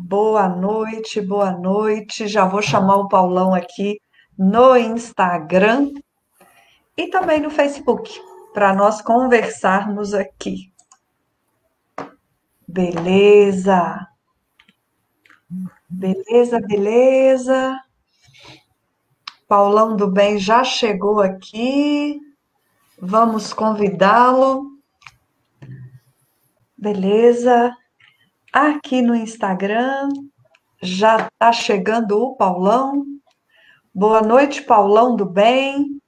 Boa noite, boa noite. Já vou chamar o Paulão aqui no Instagram e também no Facebook para nós conversarmos aqui. Beleza. Beleza, beleza. Paulão do Bem já chegou aqui. Vamos convidá-lo. Beleza. Aqui no Instagram já está chegando o Paulão. Boa noite, Paulão do Bem.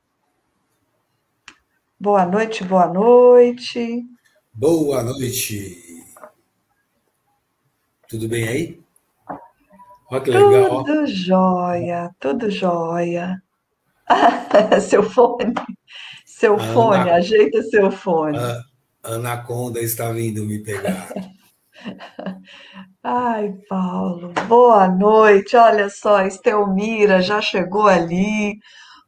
Boa noite, boa noite. Boa noite. Tudo bem aí? Olha que legal. Tudo jóia, tudo jóia. seu fone, seu fone, ajeita seu fone. A Anaconda está vindo me pegar. Ai, Paulo, boa noite. Olha só, Estelmira já chegou ali.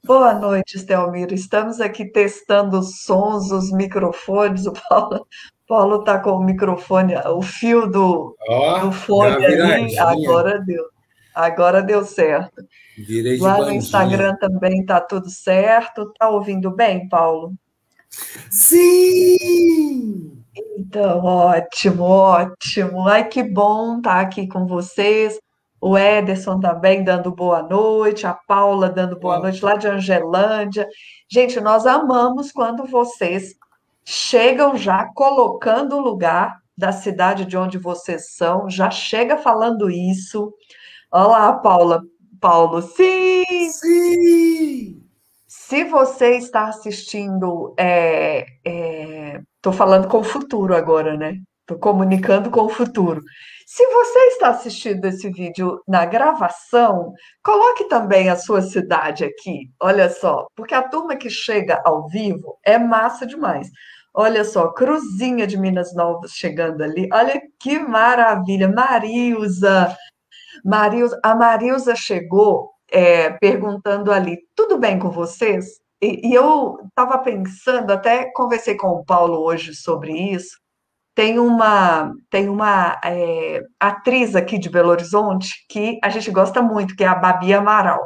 Boa noite, Estelmira. Estamos aqui testando os sons, os microfones. O Paulo, Paulo está com o microfone, o fio do, oh, do fone ali. Agora deu. Agora deu certo. Virei Lá no Instagram também está tudo certo. Tá ouvindo bem, Paulo? Sim! Então, ótimo, ótimo. Ai, que bom estar aqui com vocês. O Ederson também dando boa noite, a Paula dando boa noite lá de Angelândia. Gente, nós amamos quando vocês chegam já colocando o lugar da cidade de onde vocês são, já chega falando isso. Olá, Paula. Paulo, sim! Sim! Se você está assistindo, é, é, tô falando com o futuro agora, né? Tô comunicando com o futuro. Se você está assistindo esse vídeo na gravação, coloque também a sua cidade aqui. Olha só, porque a turma que chega ao vivo é massa demais. Olha só, Cruzinha de Minas Novas chegando ali. Olha que maravilha. Marilza. Marilza, a Marilza chegou é, perguntando ali: tudo bem com vocês? E, e eu estava pensando, até conversei com o Paulo hoje sobre isso. Tem uma, tem uma é, atriz aqui de Belo Horizonte que a gente gosta muito, que é a Babi Amaral.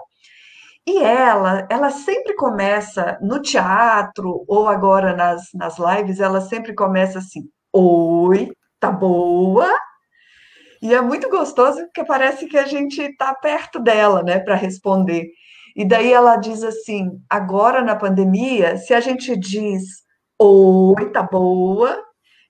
E ela, ela sempre começa no teatro ou agora nas, nas lives, ela sempre começa assim: Oi, tá boa? E é muito gostoso porque parece que a gente está perto dela, né, para responder. E daí ela diz assim: agora na pandemia, se a gente diz oi, tá boa,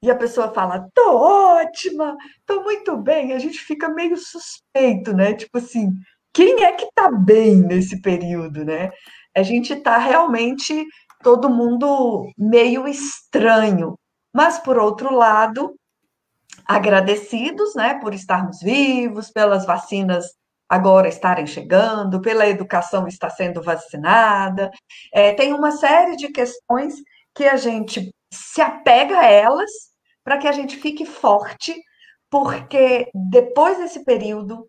e a pessoa fala, tô ótima, tô muito bem, a gente fica meio suspeito, né? Tipo assim, quem é que tá bem nesse período, né? A gente tá realmente todo mundo meio estranho. Mas por outro lado, agradecidos, né, por estarmos vivos, pelas vacinas agora estarem chegando, pela educação estar sendo vacinada. É, tem uma série de questões que a gente se apega a elas para que a gente fique forte, porque depois desse período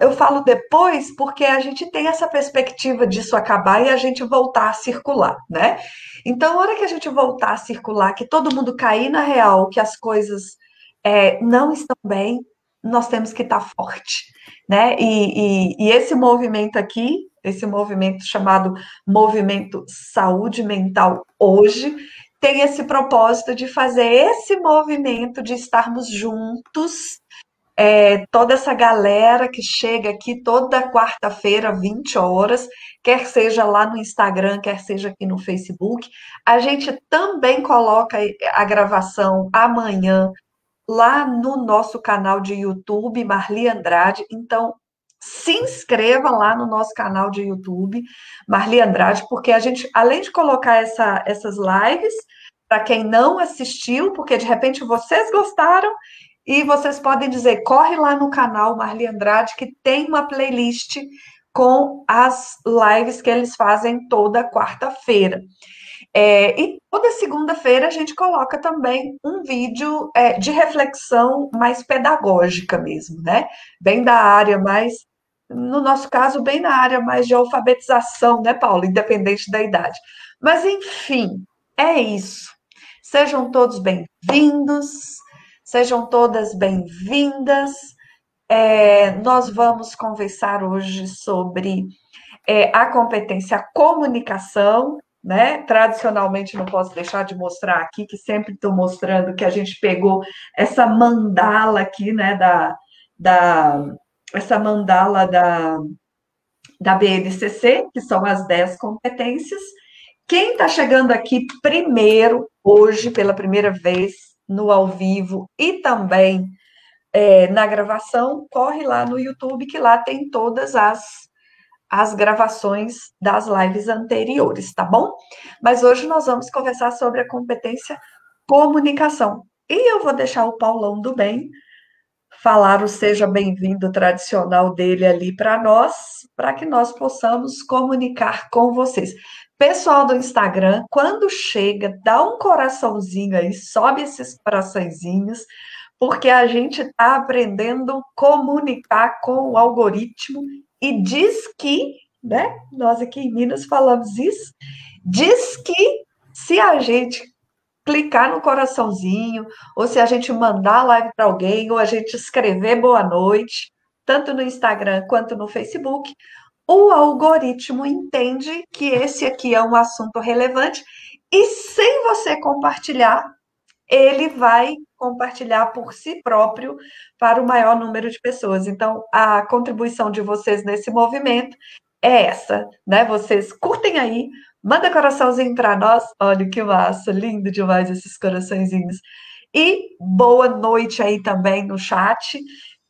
eu falo depois porque a gente tem essa perspectiva disso acabar e a gente voltar a circular, né? Então, a hora que a gente voltar a circular, que todo mundo cair na real, que as coisas é, não estão bem, nós temos que estar forte, né? E, e, e esse movimento aqui, esse movimento chamado Movimento Saúde Mental Hoje, tem esse propósito de fazer esse movimento de estarmos juntos é, toda essa galera que chega aqui toda quarta-feira, 20 horas, quer seja lá no Instagram, quer seja aqui no Facebook. A gente também coloca a gravação amanhã lá no nosso canal de YouTube, Marli Andrade. Então, se inscreva lá no nosso canal de YouTube, Marli Andrade, porque a gente, além de colocar essa, essas lives, para quem não assistiu, porque de repente vocês gostaram e vocês podem dizer, corre lá no canal Marli Andrade, que tem uma playlist com as lives que eles fazem toda quarta-feira. É, e toda segunda-feira a gente coloca também um vídeo é, de reflexão mais pedagógica mesmo, né? Bem da área mais, no nosso caso, bem na área mais de alfabetização, né, Paulo? Independente da idade. Mas, enfim, é isso. Sejam todos bem-vindos. Sejam todas bem-vindas. É, nós vamos conversar hoje sobre é, a competência comunicação, né? Tradicionalmente, não posso deixar de mostrar aqui, que sempre estou mostrando que a gente pegou essa mandala aqui, né, da, da essa mandala da, da BNCC, que são as 10 competências. Quem está chegando aqui primeiro, hoje, pela primeira vez, no ao vivo e também é, na gravação, corre lá no YouTube, que lá tem todas as as gravações das lives anteriores, tá bom? Mas hoje nós vamos conversar sobre a competência comunicação. E eu vou deixar o Paulão do Bem falar o seja bem-vindo tradicional dele ali para nós, para que nós possamos comunicar com vocês. Pessoal do Instagram, quando chega, dá um coraçãozinho aí, sobe esses coraçõezinhos, porque a gente está aprendendo a comunicar com o algoritmo e diz que, né? Nós aqui em Minas falamos isso, diz que se a gente clicar no coraçãozinho, ou se a gente mandar a live para alguém, ou a gente escrever boa noite, tanto no Instagram quanto no Facebook, o algoritmo entende que esse aqui é um assunto relevante e sem você compartilhar, ele vai compartilhar por si próprio para o maior número de pessoas. Então, a contribuição de vocês nesse movimento é essa, né? Vocês curtem aí, manda coraçãozinho para nós. Olha que massa, lindo demais esses coraçõezinhos. E boa noite aí também no chat,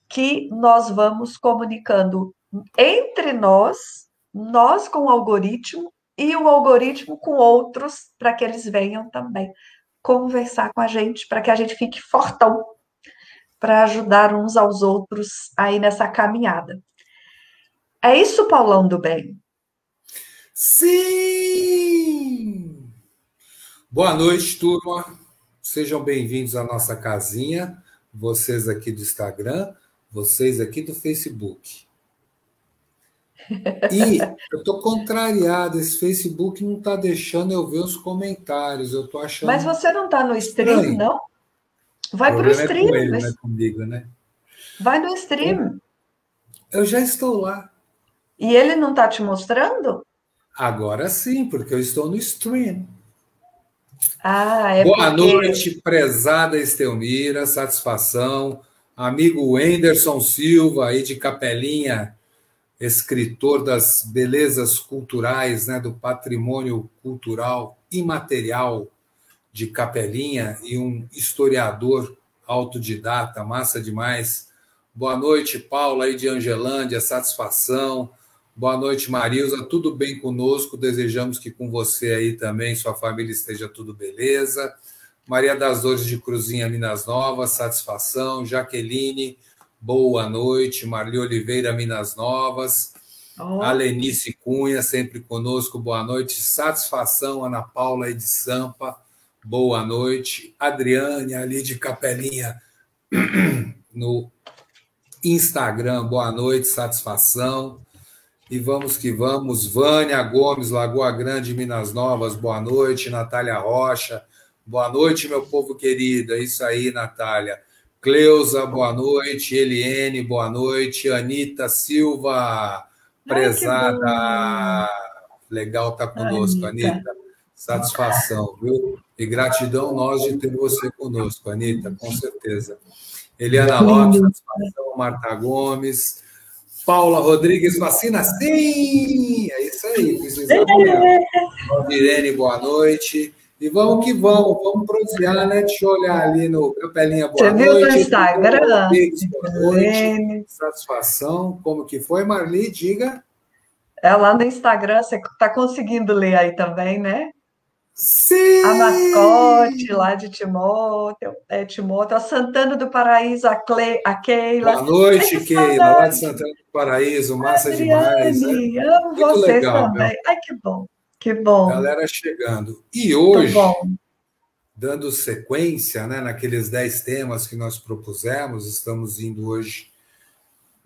que nós vamos comunicando entre nós, nós com o algoritmo e o algoritmo com outros, para que eles venham também conversar com a gente, para que a gente fique fortão para ajudar uns aos outros aí nessa caminhada. É isso, Paulão do Bem? Sim! Boa noite, turma. Sejam bem-vindos à nossa casinha. Vocês aqui do Instagram, vocês aqui do Facebook. E eu tô contrariado, esse Facebook não tá deixando eu ver os comentários. Eu tô achando. Mas você não tá no stream, estranho. não? Vai para o stream. É ele, mas... não é comigo, né? Vai no stream. Eu já estou lá. E ele não está te mostrando? Agora sim, porque eu estou no stream. Ah, é Boa porque... noite, prezada Estelmira, satisfação. Amigo Wenderson Silva, aí de Capelinha, escritor das belezas culturais, né, do patrimônio cultural imaterial de Capelinha e um historiador autodidata, massa demais. Boa noite, Paula, aí de Angelândia, satisfação. Boa noite, Marilza, tudo bem conosco? Desejamos que com você aí também, sua família esteja tudo beleza. Maria das Dores de Cruzinha, Minas Novas, satisfação. Jaqueline, boa noite. Marli Oliveira, Minas Novas. Oh. Alenice Cunha, sempre conosco, boa noite. Satisfação, Ana Paula de Sampa boa noite. Adriane, ali de Capelinha, no Instagram, boa noite, satisfação. E vamos que vamos. Vânia Gomes, Lagoa Grande, Minas Novas, boa noite. Natália Rocha, boa noite, meu povo querido. É isso aí, Natália. Cleusa, boa noite. Eliene, boa noite. Anitta Silva, prezada. Ai, Legal estar tá conosco, Anitta. Anitta. Satisfação, viu? E gratidão nós de ter você conosco, Anitta, com certeza. Eliana Lopes, satisfação, Marta Gomes. Paula Rodrigues, vacina sim! É isso aí, precisamos. Irene, boa noite. E vamos que vamos, vamos prosear, né? Deixa eu olhar ali no Capelinha, boa Você noite. Você viu no Instagram? Boa noite. Satisfação. Como que foi, Marli? Diga. É lá no Instagram, você está conseguindo ler aí também, né? Sim! A mascote lá de Timóteo, é, Timóteo, a Santana do Paraíso, a, Cle, a Keila. Boa noite, Ai, Keila, lá de Santana do Paraíso, massa Adriane, demais. Né? Amo Muito vocês legal, também. Meu. Ai, que bom, que bom. Galera chegando. E hoje, dando sequência né, naqueles dez temas que nós propusemos, estamos indo hoje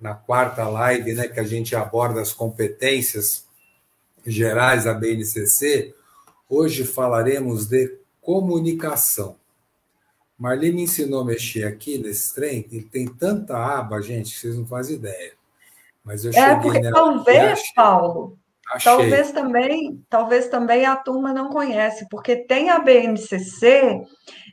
na quarta live, né, que a gente aborda as competências gerais da BNCC Hoje falaremos de comunicação. Marli me ensinou a mexer aqui nesse trem, ele tem tanta aba, gente, que vocês não fazem ideia. Mas eu é, porque nela talvez, Paulo, achei. talvez também, talvez também a turma não conhece, porque tem a BNCC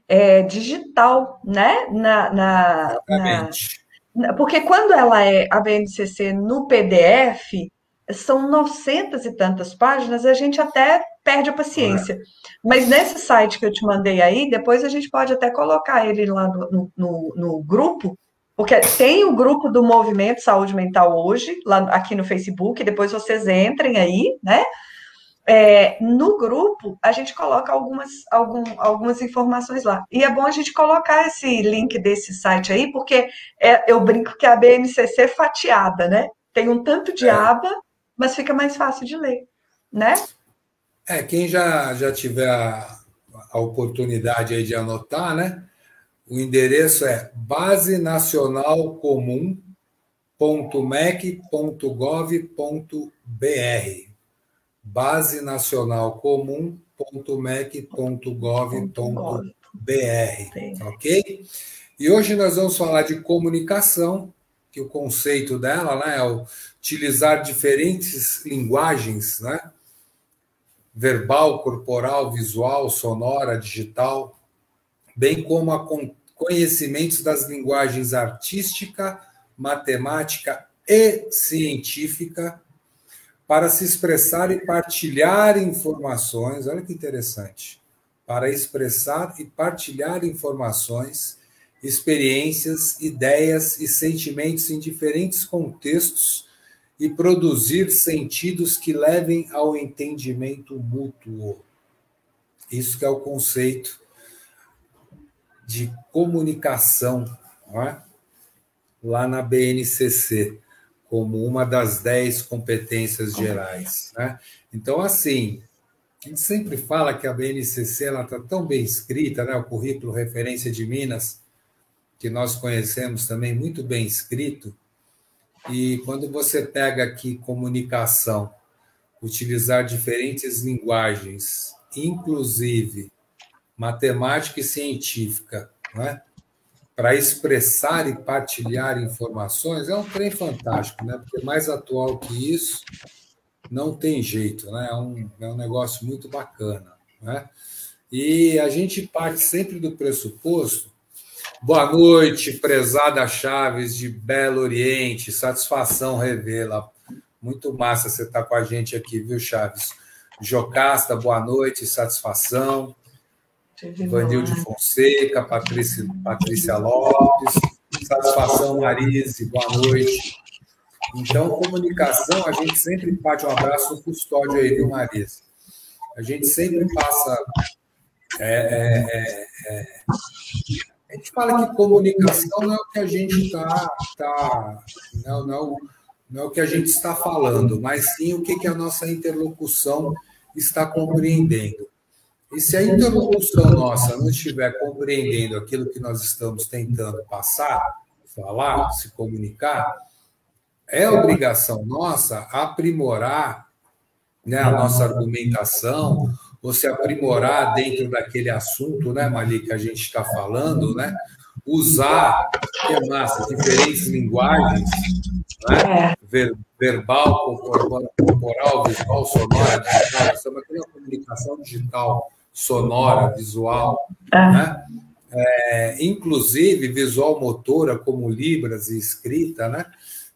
é, digital, né? Na, na, na, porque quando ela é a BNCC no PDF, são 900 e tantas páginas, a gente até perde a paciência. É. Mas nesse site que eu te mandei aí, depois a gente pode até colocar ele lá no, no, no grupo, porque tem o grupo do Movimento Saúde Mental hoje, lá aqui no Facebook, depois vocês entrem aí, né? É, no grupo, a gente coloca algumas, algum, algumas informações lá. E é bom a gente colocar esse link desse site aí, porque é, eu brinco que é a BNCC é fatiada, né? Tem um tanto de é. aba, mas fica mais fácil de ler, né? É, quem já, já tiver a, a oportunidade aí de anotar, né? O endereço é basenacionalcomum.mec.gov.br base nacional comum.mec.gov.br, ok? E hoje nós vamos falar de comunicação, que o conceito dela né, é utilizar diferentes linguagens, né? verbal, corporal, visual, sonora, digital, bem como a conhecimentos das linguagens artística, matemática e científica para se expressar e partilhar informações. Olha que interessante. Para expressar e partilhar informações, experiências, ideias e sentimentos em diferentes contextos e produzir sentidos que levem ao entendimento mútuo. Isso que é o conceito de comunicação, é? lá na BNCC como uma das dez competências gerais. Né? Então, assim, a gente sempre fala que a BNCC está tão bem escrita, né? o currículo referência de Minas, que nós conhecemos também muito bem escrito, e quando você pega aqui comunicação, utilizar diferentes linguagens, inclusive matemática e científica, não é? para expressar e partilhar informações, é um trem fantástico, né? Porque mais atual que isso não tem jeito, né? É um, é um negócio muito bacana, né? E a gente parte sempre do pressuposto. Boa noite, prezada Chaves de Belo Oriente, satisfação revê-la. Muito massa você estar tá com a gente aqui, viu, Chaves? Jocasta, boa noite, satisfação. Vandil de Fonseca, Patrícia, Patrícia Lopes, satisfação, Marise, boa noite. Então, comunicação, a gente sempre parte um abraço no custódio aí, viu, Marise? A gente sempre passa. É, é, é, é, a gente fala que comunicação não é o que a gente está. Tá, não, não, não é o que a gente está falando, mas sim o que, que a nossa interlocução está compreendendo. E se a interlocução nossa não estiver compreendendo aquilo que nós estamos tentando passar, falar, se comunicar, é obrigação nossa aprimorar né, a nossa argumentação, ou se aprimorar dentro daquele assunto, né, Mali, que a gente está falando, né? Usar, que é massa, diferentes linguagens, né? Ver, verbal, corporal, visual, sonora, digital, estamos aqui na comunicação digital sonora, visual, ah. né? É, inclusive visual motora, como Libras e escrita, né?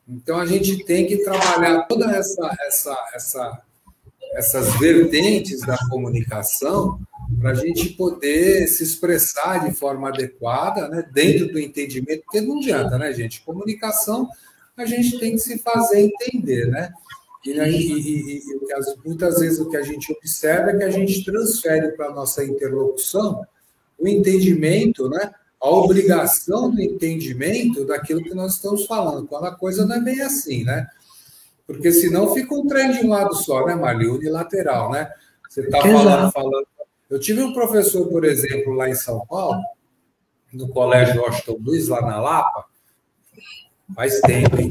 Então a gente tem que trabalhar toda essa, essa, essa, essas vertentes da comunicação para a gente poder se expressar de forma adequada, né? Dentro do entendimento, porque não adianta, né, gente? Comunicação a gente tem que se fazer entender, né? E, e, e, e, muitas vezes o que a gente observa é que a gente transfere para a nossa interlocução o entendimento, né? a obrigação do entendimento daquilo que nós estamos falando, quando a coisa não é bem assim, né? Porque senão fica um trem de um lado só, né, Marli? Unilateral, né? Você está falando, falando. Eu tive um professor, por exemplo, lá em São Paulo, no Colégio Washington Luiz, lá na Lapa, faz tempo, hein?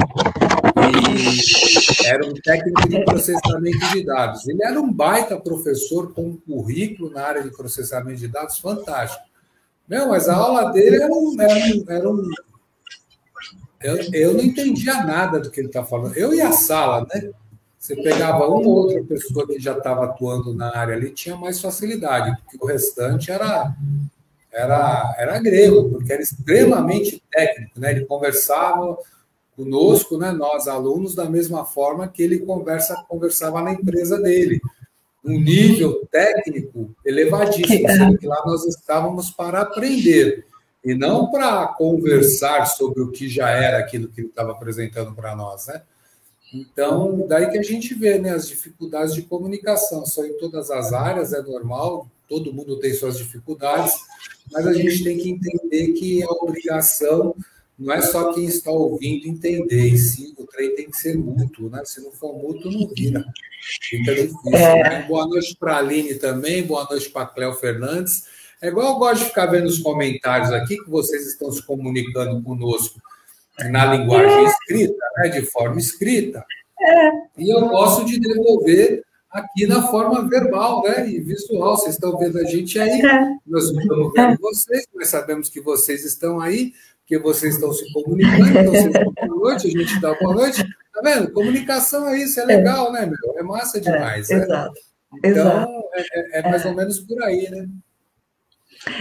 E era um técnico de processamento de dados. Ele era um baita professor com um currículo na área de processamento de dados fantástico. Não, mas a aula dele era um. Era um, era um eu, eu não entendia nada do que ele está falando. Eu e a sala, né? Você pegava uma ou outra pessoa que já estava atuando na área ali, tinha mais facilidade, porque o restante era, era, era grego, porque era extremamente técnico, né? Ele conversava conosco, né, nós alunos, da mesma forma que ele conversa, conversava na empresa dele. Um nível técnico elevadíssimo, sendo que lá nós estávamos para aprender e não para conversar sobre o que já era aquilo que ele estava apresentando para nós, né? Então, daí que a gente vê né, as dificuldades de comunicação. São em todas as áreas, é normal, todo mundo tem suas dificuldades, mas a gente tem que entender que a obrigação não é só quem está ouvindo entender, e sim o trem tem que ser mútuo, né? Se não for mútuo, não vira. Fica difícil. É. Né? Boa noite para a Aline também, boa noite para a Cléo Fernandes. É igual eu gosto de ficar vendo os comentários aqui que vocês estão se comunicando conosco na linguagem escrita, né? de forma escrita. É. E eu gosto de devolver aqui na forma verbal né? e visual. Vocês estão vendo a gente aí, é. nós estamos vendo vocês, nós sabemos que vocês estão aí porque vocês estão se comunicando, então vocês dão boa noite, a gente dá boa noite. Tá vendo? Comunicação é isso, é legal, né, meu? É massa é, demais. É, né? Exato. Então, exato. É, é, mais ou menos por aí, né?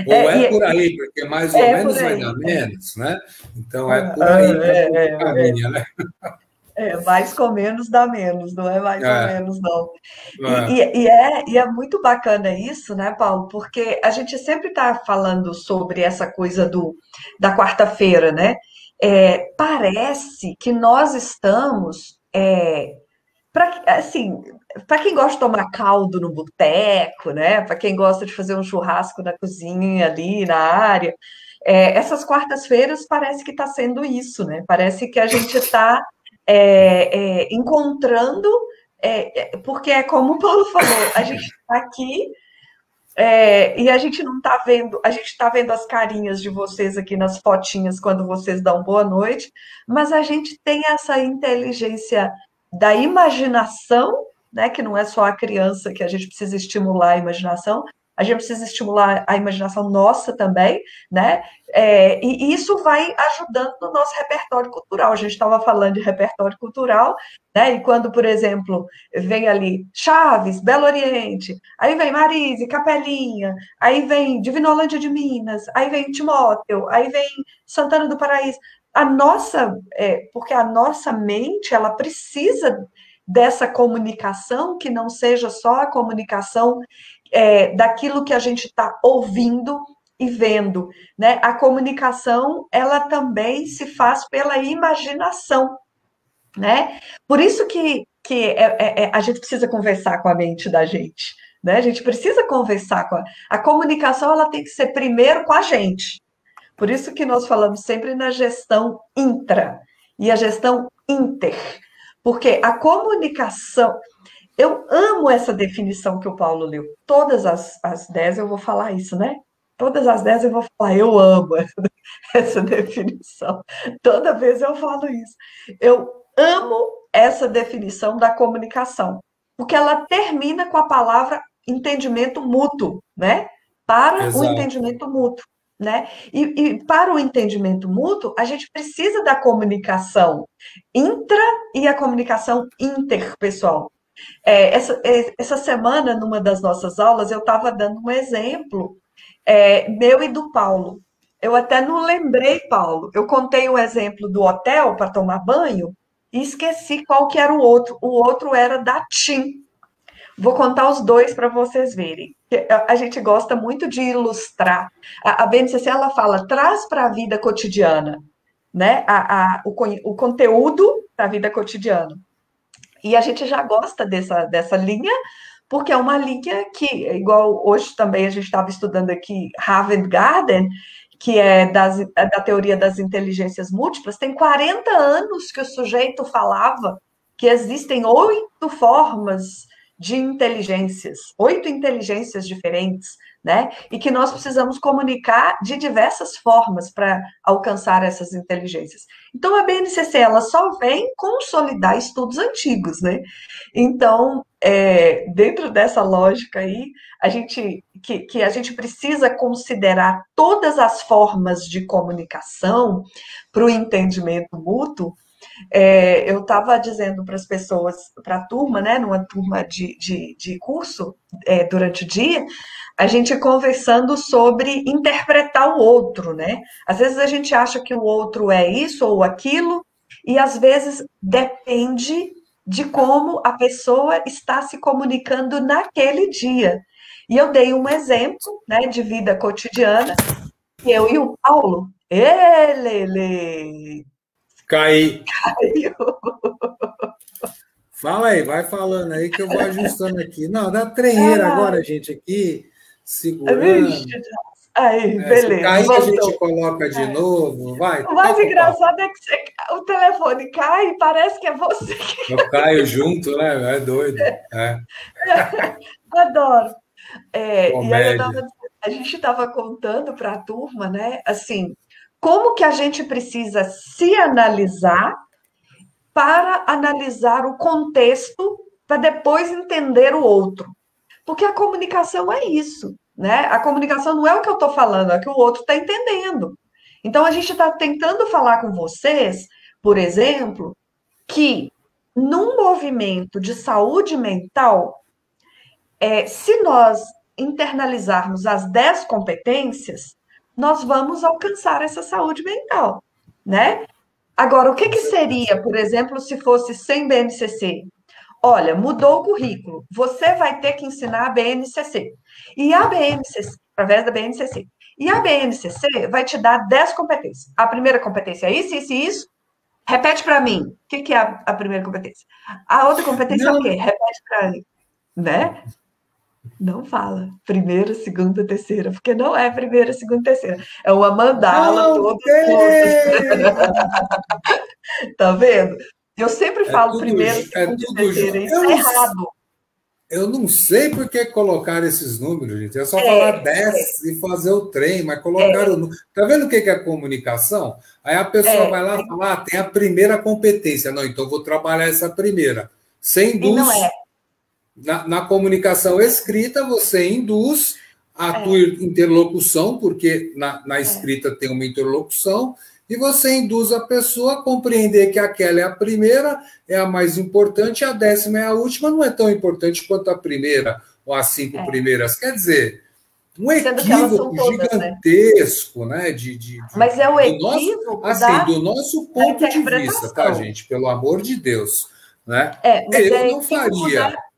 Ou é, é por aí, porque mais ou menos vai dar menos, né? Então é por aí que é, caminha, né? É, mais com menos dá menos, não é mais é. ou menos, não. É. E, e, é, e é muito bacana isso, né, Paulo? Porque a gente sempre está falando sobre essa coisa do, da quarta-feira, né? É, parece que nós estamos. É, pra, assim, para quem gosta de tomar caldo no boteco, né? Para quem gosta de fazer um churrasco na cozinha ali, na área. É, essas quartas-feiras parece que está sendo isso, né? Parece que a gente está é, é, encontrando, é, é, porque é como o Paulo falou, a gente está aqui é, e a gente não está vendo, a gente está vendo as carinhas de vocês aqui nas fotinhas quando vocês dão boa noite, mas a gente tem essa inteligência da imaginação, né, que não é só a criança que a gente precisa estimular a imaginação, a gente precisa estimular a imaginação nossa também, né? É, e isso vai ajudando no nosso repertório cultural. A gente estava falando de repertório cultural, né? E quando, por exemplo, vem ali Chaves, Belo Oriente, aí vem Marise, Capelinha, aí vem Divinolândia de Minas, aí vem Timóteo, aí vem Santana do Paraíso. A nossa, é, porque a nossa mente, ela precisa dessa comunicação que não seja só a comunicação é, daquilo que a gente está ouvindo e vendo, né? A comunicação ela também se faz pela imaginação, né? Por isso que, que é, é, é, a gente precisa conversar com a mente da gente, né? A gente precisa conversar com a, a comunicação, ela tem que ser primeiro com a gente. Por isso que nós falamos sempre na gestão intra e a gestão inter, porque a comunicação eu amo essa definição que o Paulo leu. Todas as, as dez eu vou falar isso, né? Todas as dez eu vou falar, eu amo essa, definição. Toda vez eu falo isso. Eu amo essa definição da comunicação, porque ela termina com a palavra entendimento mútuo, né? Para Exato. o entendimento mútuo, né? E, e, para o entendimento mútuo, a gente precisa da comunicação intra e a comunicação interpessoal. É, essa, é, essa semana, numa das nossas aulas, eu estava dando um exemplo é, meu e do Paulo. Eu até não lembrei, Paulo. Eu contei o exemplo do hotel para tomar banho e esqueci qual que era o outro. O outro era da TIM. Vou contar os dois para vocês verem. A gente gosta muito de ilustrar. A, a BNCC ela fala, traz para a vida cotidiana, né? A, a, o, o conteúdo da vida cotidiana. E a gente já gosta dessa, dessa linha, porque é uma linha que, igual hoje também a gente estava estudando aqui, Harvard Garden, que é das, é da teoria das inteligências múltiplas, tem 40 anos que o sujeito falava que existem oito formas de inteligências, oito inteligências diferentes, né? E que nós precisamos comunicar de diversas formas para alcançar essas inteligências. Então, a BNCC ela só vem consolidar estudos antigos, né? Então, é, dentro dessa lógica aí, a gente que, que a gente precisa considerar todas as formas de comunicação para o entendimento mútuo. É, eu estava dizendo para as pessoas, para a turma, né, numa turma de, de, de curso é, durante o dia, a gente conversando sobre interpretar o outro, né? Às vezes a gente acha que o outro é isso ou aquilo, e às vezes depende de como a pessoa está se comunicando naquele dia. E eu dei um exemplo né, de vida cotidiana, eu e o Paulo, ele, Cai. Caiu. Fala aí, vai falando aí que eu vou ajustando aqui. Não, dá trejeira ah. agora, gente, aqui, segurando. Aí, é, beleza. Cair, a gente coloca de é. novo, vai. O mais engraçado é que você, o telefone cai e parece que é você que. Eu caio junto, né? É doido. É. Adoro. É, e aí tava, a gente estava contando para a turma, né? Assim, como que a gente precisa se analisar para analisar o contexto para depois entender o outro. Porque a comunicação é isso, né? A comunicação não é o que eu estou falando, é o que o outro está entendendo. Então a gente está tentando falar com vocês, por exemplo, que num movimento de saúde mental, é, se nós internalizarmos as 10 competências, nós vamos alcançar essa saúde mental, né? Agora, o que, que seria, por exemplo, se fosse sem BNCC? Olha, mudou o currículo, você vai ter que ensinar a BNCC. E a BNCC, através da BNCC. E a BNCC vai te dar 10 competências. A primeira competência é isso, isso e isso. Repete para mim. O que, que é a, a, primeira competência? A outra competência Não. é o quê? Repete para mim. Né? Não fala primeira, segunda, terceira, porque não é primeira, segunda, terceira. É uma mandala toda. tá vendo? Eu sempre é falo primeiro, segunda, é terceira. Isso é errado. Eu não sei por que colocaram esses números, gente. É só é, falar 10 é. e fazer o trem, mas colocaram. É. O... Tá vendo o que é comunicação? Aí a pessoa é. vai lá e fala: ah, tem a primeira competência. Não, então vou trabalhar essa primeira. Sem dúvida. Não é. Na, na comunicação escrita, você induz a é. tua interlocução, porque na, na escrita tem uma interlocução, e você induz a pessoa a compreender que aquela é a primeira, é a mais importante, a décima é a última, não é tão importante quanto a primeira ou as cinco é. primeiras. Quer dizer, um equívoco todas, né? gigantesco, né? né? De, de, de, Mas é o equívoco nosso, assim, do nosso ponto de vista, tá, gente? Pelo amor de Deus. Né? É, eu é não faria. Da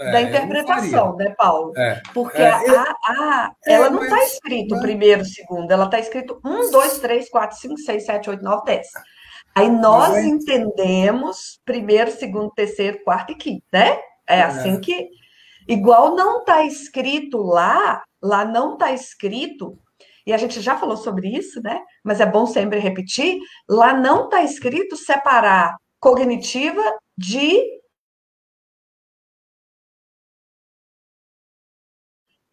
é, da interpretação, né, Paulo? É. Porque é, a, a, é, ela não está mas... escrito mas... primeiro, segundo, ela está escrito um, dois, três, quatro, cinco, seis, sete, oito, nove, dez. Aí nós entendemos primeiro, segundo, terceiro, quarto e quinto, né? É, é. assim que. Igual não está escrito lá, lá não está escrito, e a gente já falou sobre isso, né? Mas é bom sempre repetir: lá não está escrito separar cognitiva de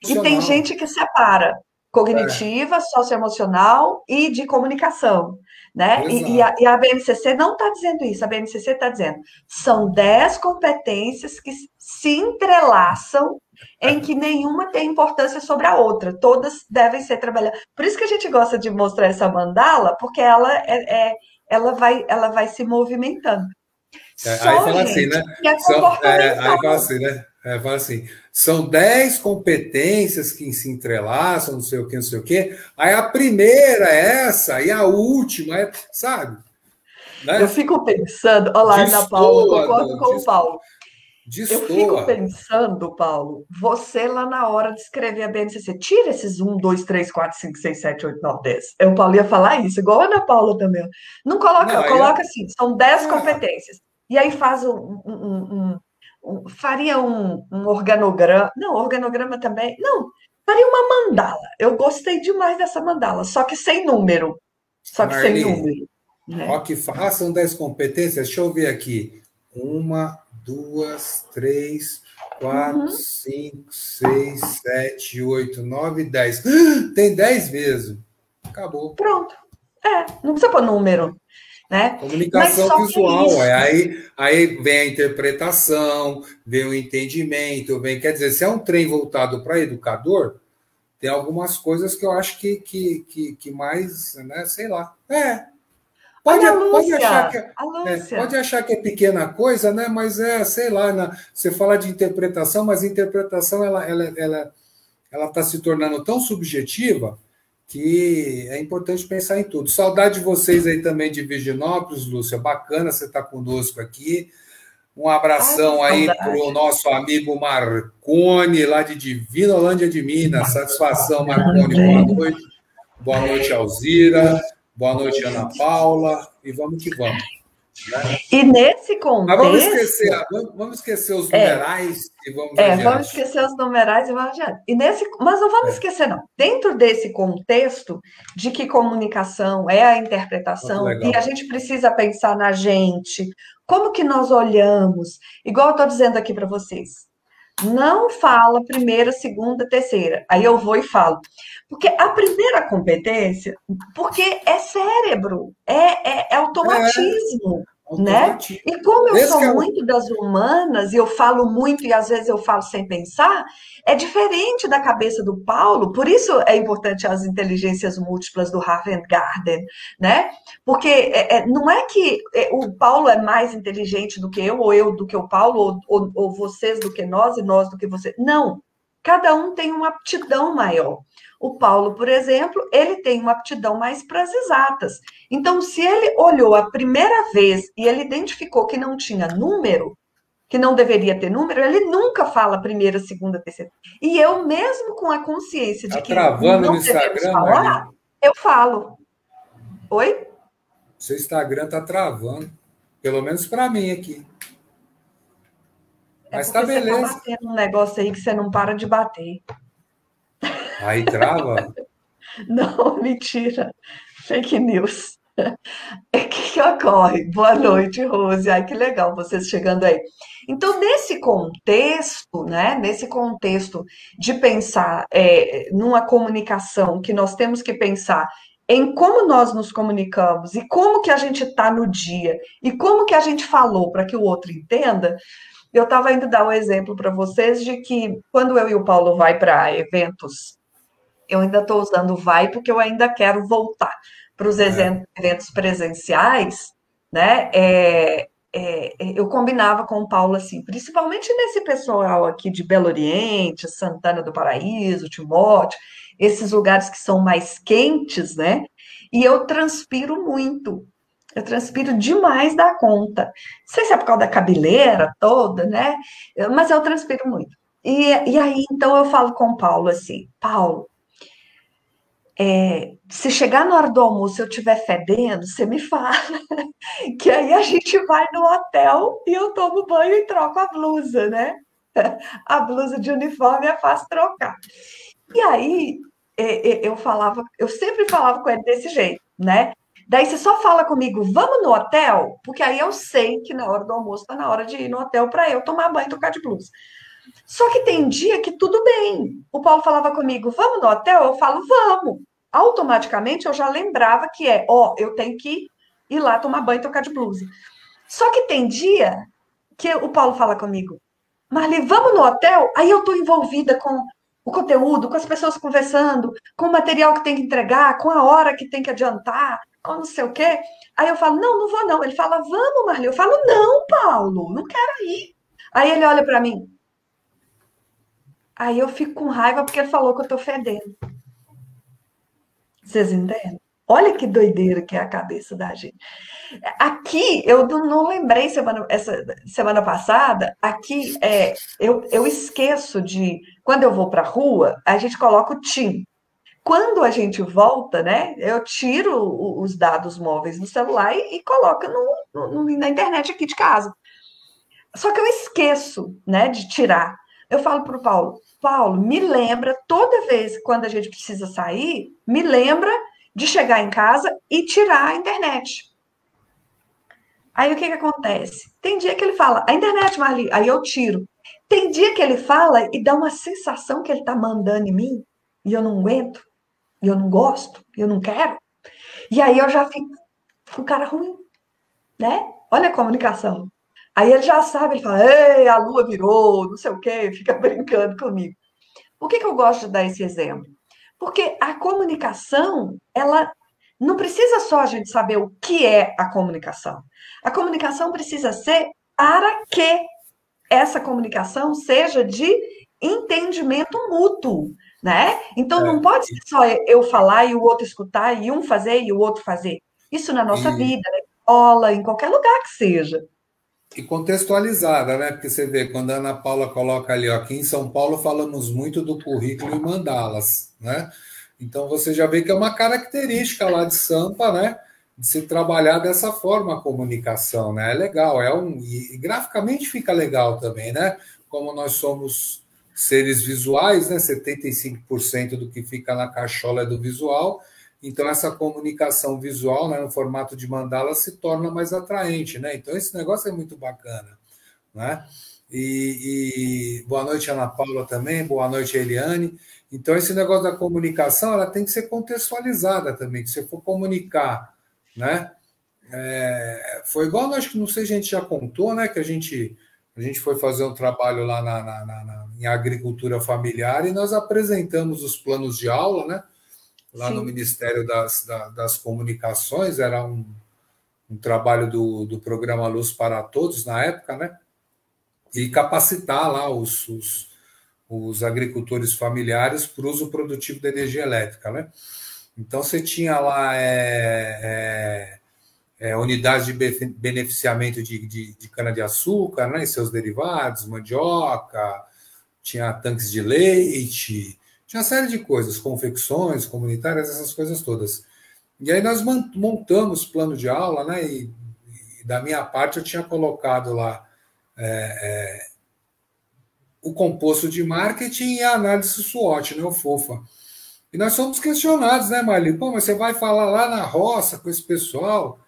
E tem gente que separa cognitiva, é. socioemocional e de comunicação. Né? E, e, a, e, a, BNCC não está dizendo isso, a BNCC está dizendo são 10 competências que se entrelaçam em que nenhuma tem importância sobre a outra, todas devem ser trabalhadas. Por isso que a gente gosta de mostrar essa mandala, porque ela é, é ela vai, ela vai se movimentando. É, aí fala assim, né? É Só, é, aí fala assim, né? É, fala assim, são dez competências que se entrelaçam, não sei o que, não sei o que. Aí a primeira é essa, e a última é, sabe? Né? Eu fico pensando, olha lá, Ana Paula, concordo com o Paulo. Destoa. Eu fico pensando, Paulo, você lá na hora de escrever a BNCC, tira esses 1, 2, 3, 4, 5, 6, 7, 8, 9, 10. Eu, Paulo, ia falar isso, igual a Ana Paula também. Não coloca, não, coloca eu... assim, são 10 ah. competências. E aí faz um, um, um, faria um, um organograma. Não, organograma também. Não, faria uma mandala. Eu gostei demais dessa mandala, só que sem número. Só que Marli, sem número. Né? Ó, que façam 10 competências. Deixa eu ver aqui. Uma, duas, três, quatro, cinco, seis, sete, oito, nove, dez. Tem dez mesmo. Acabou. Pronto. É, não precisa pôr número. Né? Comunicação visual, é, aí, aí vem a interpretação, vem o entendimento, vem. Quer dizer, se é um trem voltado para educador, tem algumas coisas que eu acho que, que, que, que mais, né, sei lá. É. Pode, Lúcia, pode, achar que, é, é pode achar que é pequena coisa, né? Mas é, sei lá, né? você fala de interpretação, mas a interpretação ela ela ela ela está se tornando tão subjetiva que é importante pensar em tudo. Saudade de vocês aí também de Virginópolis, Lúcia. Bacana você estar tá conosco aqui. Um abração Ai, aí para o nosso amigo Marcone, lá de Divinolândia de Minas. Satisfação, Marcone. Boa noite. Boa noite, Alzira. Boa noite, Ana Paula. E vamos que vamos. Né? E nesse contexto. Mas vamos esquecer, vamos esquecer os é. numerais é, e vamos É, adiante. vamos esquecer os numerais e vamos adiante. E nesse, mas não vamos é. esquecer, não. Dentro desse contexto de que comunicação é a interpretação, e a gente precisa pensar na gente, como que nós olhamos? Igual eu estou dizendo aqui para vocês. Não fala primeira, segunda, terceira. Aí eu vou e falo. Porque a primeira competência, porque é cérebro, é, é, é automatismo. É né? E como eu Esse sou é muito das humanas, e eu falo muito e às vezes eu falo sem pensar, é diferente da cabeça do Paulo, por isso é importante as inteligências múltiplas do Harvard Garden, né? Porque é, é, não é que é, o Paulo é mais inteligente do que eu, ou eu do que o Paulo, ou, ou, ou vocês do que nós, e nós do que você. Não. Cada um tem uma aptidão maior. O Paulo, por exemplo, ele tem uma aptidão mais para as exatas. Então, se ele olhou a primeira vez e ele identificou que não tinha número, que não deveria ter número, ele nunca fala primeira, segunda, terceira. E eu, mesmo com a consciência de tá que travando não no Instagram, falar, eu falo. Oi? Seu Instagram tá travando. Pelo menos para mim aqui. É Mas tá beleza. Você tá batendo um negócio aí que você não para de bater. Aí trava? Não, mentira. Fake news. O que, que ocorre? Boa noite, Rose. Ai, que legal vocês chegando aí. Então, nesse contexto, né, nesse contexto de pensar é, numa comunicação que nós temos que pensar em como nós nos comunicamos e como que a gente está no dia e como que a gente falou para que o outro entenda, eu estava indo dar o um exemplo para vocês de que quando eu e o Paulo vai para eventos eu ainda estou usando o vai porque eu ainda quero voltar para os é. eventos presenciais, né? É, é, eu combinava com o Paulo assim, principalmente nesse pessoal aqui de Belo Oriente, Santana do Paraíso, Timóteo, esses lugares que são mais quentes, né? E eu transpiro muito. Eu transpiro demais da conta. Não sei se é por causa da cabeleira toda, né? Mas eu transpiro muito. E, e aí, então, eu falo com o Paulo assim: Paulo, é, se chegar na hora do almoço eu estiver fedendo, você me fala. que aí a gente vai no hotel e eu tomo banho e troco a blusa, né? A blusa de uniforme é fácil trocar. E aí é, é, eu falava, eu sempre falava com ele desse jeito, né? Daí você só fala comigo, vamos no hotel, porque aí eu sei que na hora do almoço está na hora de ir no hotel para eu tomar banho e trocar de blusa. Só que tem dia que tudo bem. O Paulo falava comigo, vamos no hotel? Eu falo, vamos. Automaticamente eu já lembrava que é, ó, eu tenho que ir lá tomar banho e trocar de blusa. Só que tem dia que o Paulo fala comigo, Marli, vamos no hotel? Aí eu tô envolvida com o conteúdo, com as pessoas conversando, com o material que tem que entregar, com a hora que tem que adiantar, com não sei o quê. Aí eu falo, não, não vou não. Ele fala, vamos, Marli. Eu falo, não, Paulo, não quero ir. Aí ele olha para mim, Aí eu fico com raiva porque ele falou que eu tô fedendo. Vocês entendem? Olha que doideira que é a cabeça da gente. Aqui, eu não lembrei semana, essa semana passada, aqui é, eu, eu esqueço de. Quando eu vou para a rua, a gente coloca o TIM. Quando a gente volta, né? Eu tiro os dados móveis do celular e, e coloco no, no, na internet aqui de casa. Só que eu esqueço, né, de tirar. Eu falo para o Paulo, Paulo, me lembra, toda vez quando a gente precisa sair, me lembra de chegar em casa e tirar a internet. Aí o que, que acontece? Tem dia que ele fala, a internet, Marli, aí eu tiro. Tem dia que ele fala e dá uma sensação que ele está mandando em mim, e eu não aguento, e eu não gosto, e eu não quero. E aí eu já fico um cara ruim, né? Olha a comunicação. Aí ele já sabe, ele fala, ei, a lua virou, não sei o quê, fica brincando comigo. Por que, que eu gosto de dar esse exemplo? Porque a comunicação, ela não precisa só a gente saber o que é a comunicação. A comunicação precisa ser para que essa comunicação seja de entendimento mútuo, né? Então não é. pode ser só eu falar e o outro escutar e um fazer e o outro fazer. Isso na nossa e... vida, na escola, em qualquer lugar que seja. E contextualizada, né? Porque você vê, quando a Ana Paula coloca ali, ó, aqui em São Paulo falamos muito do currículo e mandalas, né? Então você já vê que é uma característica lá de Sampa, né? De se trabalhar dessa forma a comunicação, né? É legal, é um e, graficamente fica legal também, né? Como nós somos seres visuais, né? 75% do que fica na cachola é do visual. Então essa comunicação visual, né, no formato de mandala se torna mais atraente, né? Então esse negócio é muito bacana, né? E, e, boa noite, Ana Paula, também. Boa noite, Eliane. Então, esse negócio da comunicação ela tem que ser contextualizada também. Se você for comunicar, né? É, foi igual, acho que não sei se a gente já contou, né? Que a gente, a gente foi fazer um trabalho lá na, na, na, na em agricultura familiar e nós apresentamos os planos de aula, né? Lá Sim. no Ministério das, das, das Comunicações, era um, um trabalho do, do programa Luz para Todos na época, né? E capacitar lá os, os os agricultores familiares para o uso produtivo da energia elétrica, né? Então você tinha lá é, é, é, unidades de beneficiamento de, de, de cana-de-açúcar, né, e seus derivados, mandioca, tinha tanques de leite, tinha uma série de coisas, confecções comunitárias, essas coisas todas. E aí nós montamos plano de aula, né? E, e da minha parte eu tinha colocado lá é, é o composto de marketing e a análise SWOT, né, o FOFA. E nós somos questionados, né, Marli? Pô, mas você vai falar lá na roça com esse pessoal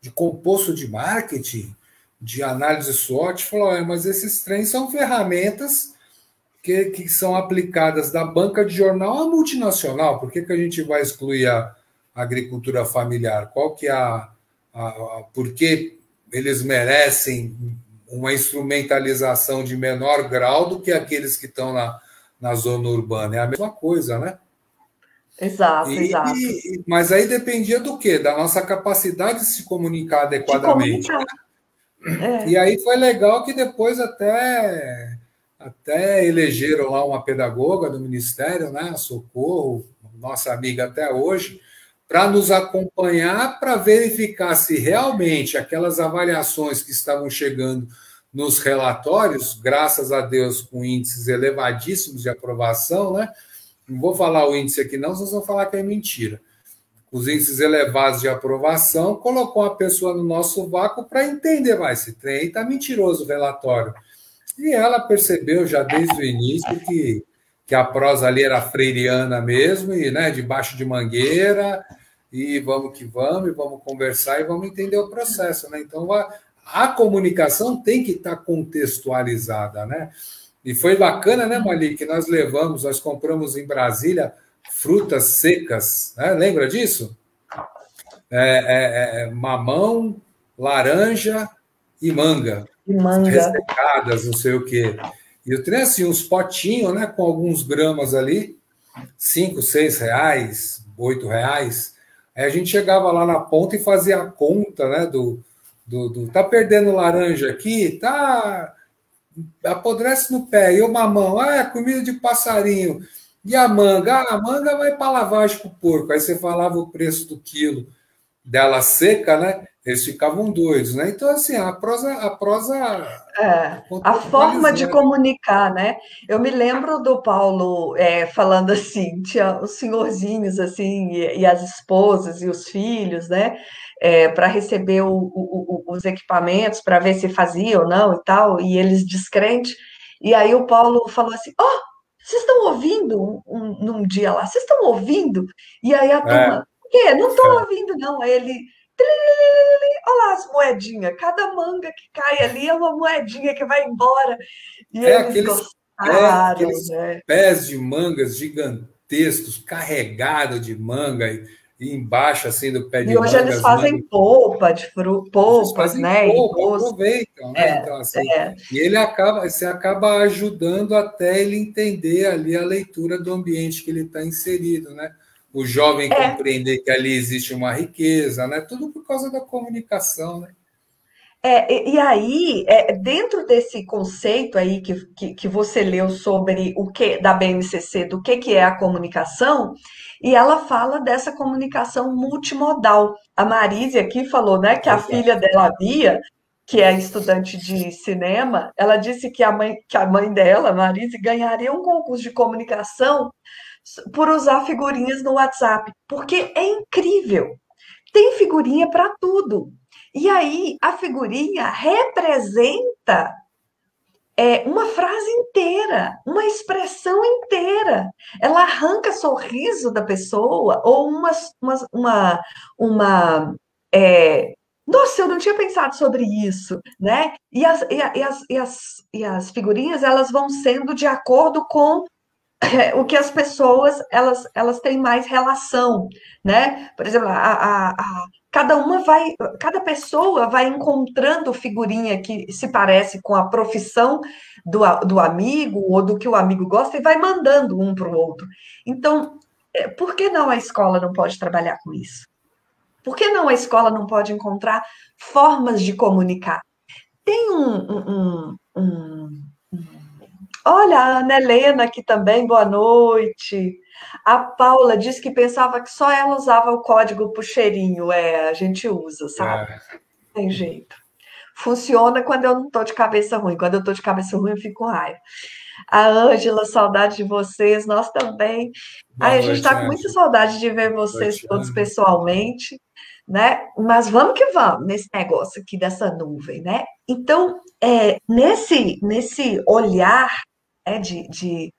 de composto de marketing, de análise SWOT? Falou, é, mas esses trens são ferramentas que, que são aplicadas da banca de jornal à multinacional. Por que, que a gente vai excluir a, agricultura familiar? Qual que é a, a, a por que eles merecem uma instrumentalização de menor grau do que aqueles que estão na, na zona urbana. É a mesma coisa, né? Exato, e, exato. E, mas aí dependia do quê? Da nossa capacidade de se comunicar adequadamente. É. E aí foi legal que depois até, até elegeram lá uma pedagoga do Ministério, né? Socorro, nossa amiga até hoje, para nos acompanhar, para verificar se realmente aquelas avaliações que estavam chegando nos relatórios, graças a Deus, com índices elevadíssimos de aprovação, né? Não vou falar o índice aqui, não, vocês vão falar que é mentira. Os índices elevados de aprovação colocou a pessoa no nosso vácuo para entender, vai, esse trem está mentiroso o relatório. E ela percebeu já desde o início que que a prosa ali era freiriana mesmo, e né, debaixo de mangueira, e vamos que vamos, e vamos conversar e vamos entender o processo. Né? Então, a, a comunicação tem que estar contextualizada. Né? E foi bacana, né, Malik, que nós levamos, nós compramos em Brasília frutas secas, né? lembra disso? É, é, é, mamão, laranja e manga. E manga. Ressecadas, não sei o quê. E eu tenho assim, uns potinhos, né, com alguns gramas ali, cinco, seis reais, oito reais. Aí a gente chegava lá na ponta e fazia a conta, né, do, do, do tá perdendo laranja aqui, tá apodrece no pé. E o mamão, ah, é comida de passarinho. E a manga, ah, a manga vai para lavagem para o porco. Aí você falava o preço do quilo dela seca, né? Eles ficavam doidos, né? Então, assim, a prosa. A, prosa, é, a forma de comunicar, né? Eu me lembro do Paulo é, falando assim: tinha os senhorzinhos, assim, e, e as esposas e os filhos, né? É, para receber o, o, o, os equipamentos, para ver se fazia ou não e tal, e eles descrentes. E aí o Paulo falou assim: Ó, oh, vocês estão ouvindo um, num dia lá? Vocês estão ouvindo? E aí a turma, é. o quê? Não estou é. ouvindo, não. Aí ele olha lá as moedinhas, cada manga que cai ali é uma moedinha que vai embora. E é aqueles, gostaram, pés, aqueles né? pés de mangas gigantescos, carregados de manga. E embaixo assim do pé de E hoje eles fazem mangas. polpa de frutas, polpas, né? Polpa, aproveitam, né? É, então, assim, é. E ele acaba, você acaba ajudando até ele entender ali a leitura do ambiente que ele está inserido, né? O jovem é. compreender que ali existe uma riqueza, né? Tudo por causa da comunicação, né? É, e aí, é, dentro desse conceito aí que, que, que, você leu sobre o que da BNCC, do que, que é a comunicação, e ela fala dessa comunicação multimodal. A Marise aqui falou né, que a filha dela, Bia, que é estudante de cinema, ela disse que a mãe, que a mãe dela, Marise, ganharia um concurso de comunicação por usar figurinhas no WhatsApp, porque é incrível. Tem figurinha para tudo. E aí a figurinha representa é, uma frase inteira, uma expressão inteira. Ela arranca sorriso da pessoa ou uma, uma, uma, uma é, nossa, eu não tinha pensado sobre isso, né? E as, e, as, e, as, e as figurinhas elas vão sendo de acordo com o que as pessoas elas, elas têm mais relação, né? Por exemplo, a, a, a, cada uma vai, cada pessoa vai encontrando figurinha que se parece com a profissão do, do amigo ou do que o amigo gosta e vai mandando um para o outro. Então, é, por que não a escola não pode trabalhar com isso? Por que não a escola não pode encontrar formas de comunicar? Tem um, um, um, um Olha, a Ana Helena aqui também, boa noite. A Paula disse que pensava que só ela usava o código puxeirinho. É, a gente usa, sabe? É. Tem jeito. Funciona quando eu não tô de cabeça ruim. Quando eu tô de cabeça ruim, eu fico com raiva. A Ângela, saudade de vocês, nós também. Ai, a gente está com muita saudade de ver vocês todos pessoalmente, né? Mas vamos que vamos nesse negócio aqui dessa nuvem, né? Então, é, nesse, nesse olhar é, de, de,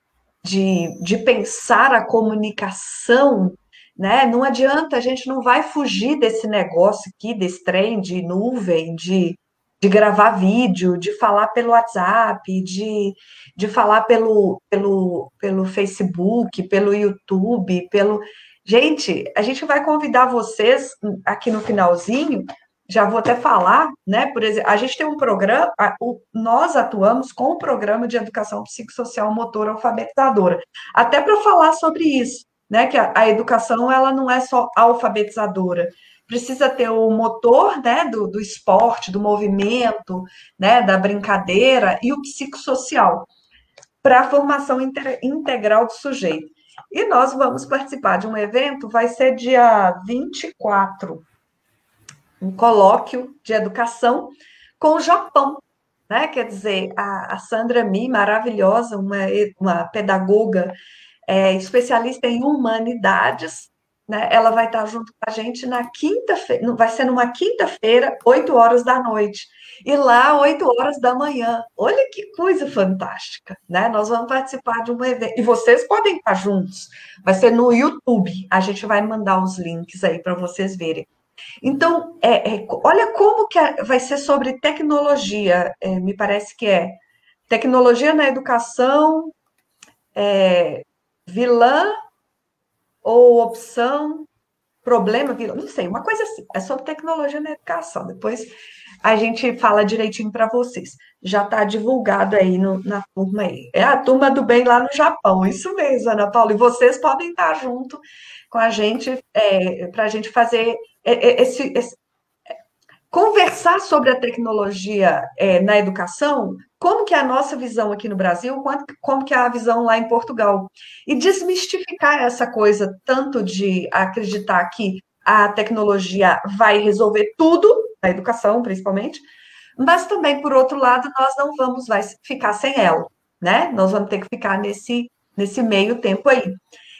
de, de pensar a comunicação, né? Não adianta, a gente não vai fugir desse negócio aqui, desse trem de nuvem, de, de gravar vídeo, de falar pelo WhatsApp, de, de falar pelo, pelo, pelo Facebook, pelo YouTube, pelo. Gente, a gente vai convidar vocês aqui no finalzinho já vou até falar, né? Por exemplo, a gente tem um programa, nós atuamos com o programa de educação psicossocial motor alfabetizadora, até para falar sobre isso, né? Que a, a, educação ela não é só alfabetizadora, precisa ter o motor, né? Do, do esporte, do movimento, né? Da brincadeira e o psicossocial para a formação integral do sujeito. E nós vamos participar de um evento, vai ser dia 24 um colóquio de educação com o Japão, né? Quer dizer, a, a Sandra Mi, maravilhosa, uma, uma pedagoga é, especialista em humanidades, né? Ela vai estar junto com a gente na quinta-feira, vai ser numa quinta-feira, 8 horas da noite. E lá, 8 horas da manhã. Olha que coisa fantástica, né? Nós vamos participar de um evento. E vocês podem estar juntos. Vai ser no YouTube. A gente vai mandar os links aí para vocês verem. Então, é, é, olha como que vai ser sobre tecnologia, é, me parece que é tecnologia na educação, é, vilã ou opção, problema, vilã, não sei, uma coisa assim, é sobre tecnologia na educação. Depois a gente fala direitinho para vocês. Já está divulgado aí no, na turma aí. É a turma do bem lá no Japão, isso mesmo, Ana Paula. E vocês podem estar junto com a gente é, para a gente fazer é, é, esse, esse, conversar sobre a tecnologia é, na educação, como que é a nossa visão aqui no Brasil, como que é a visão lá em Portugal. E desmistificar essa coisa, tanto de acreditar que a tecnologia vai resolver tudo, na educação principalmente, mas também, por outro lado, nós não vamos vai ficar sem ela, né? Nós vamos ter que ficar nesse, nesse meio tempo aí.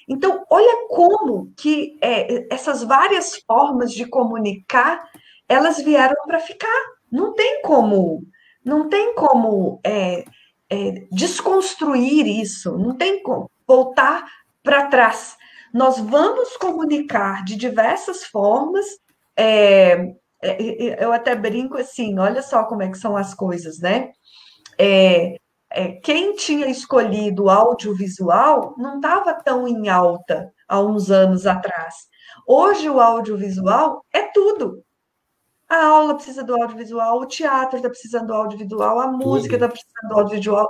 Então, olha como que é, essas várias formas de comunicar, elas vieram para ficar. Não tem como, não tem como é, é, desconstruir isso, não tem como voltar para trás. Nós vamos comunicar de diversas formas, é, eu até brinco assim, olha só como é que são as coisas, né? É, é, quem tinha escolhido audiovisual não estava tão em alta há uns anos atrás. Hoje o audiovisual é tudo. A aula precisa do audiovisual, o teatro está precisando do audiovisual, a música está precisando do audiovisual,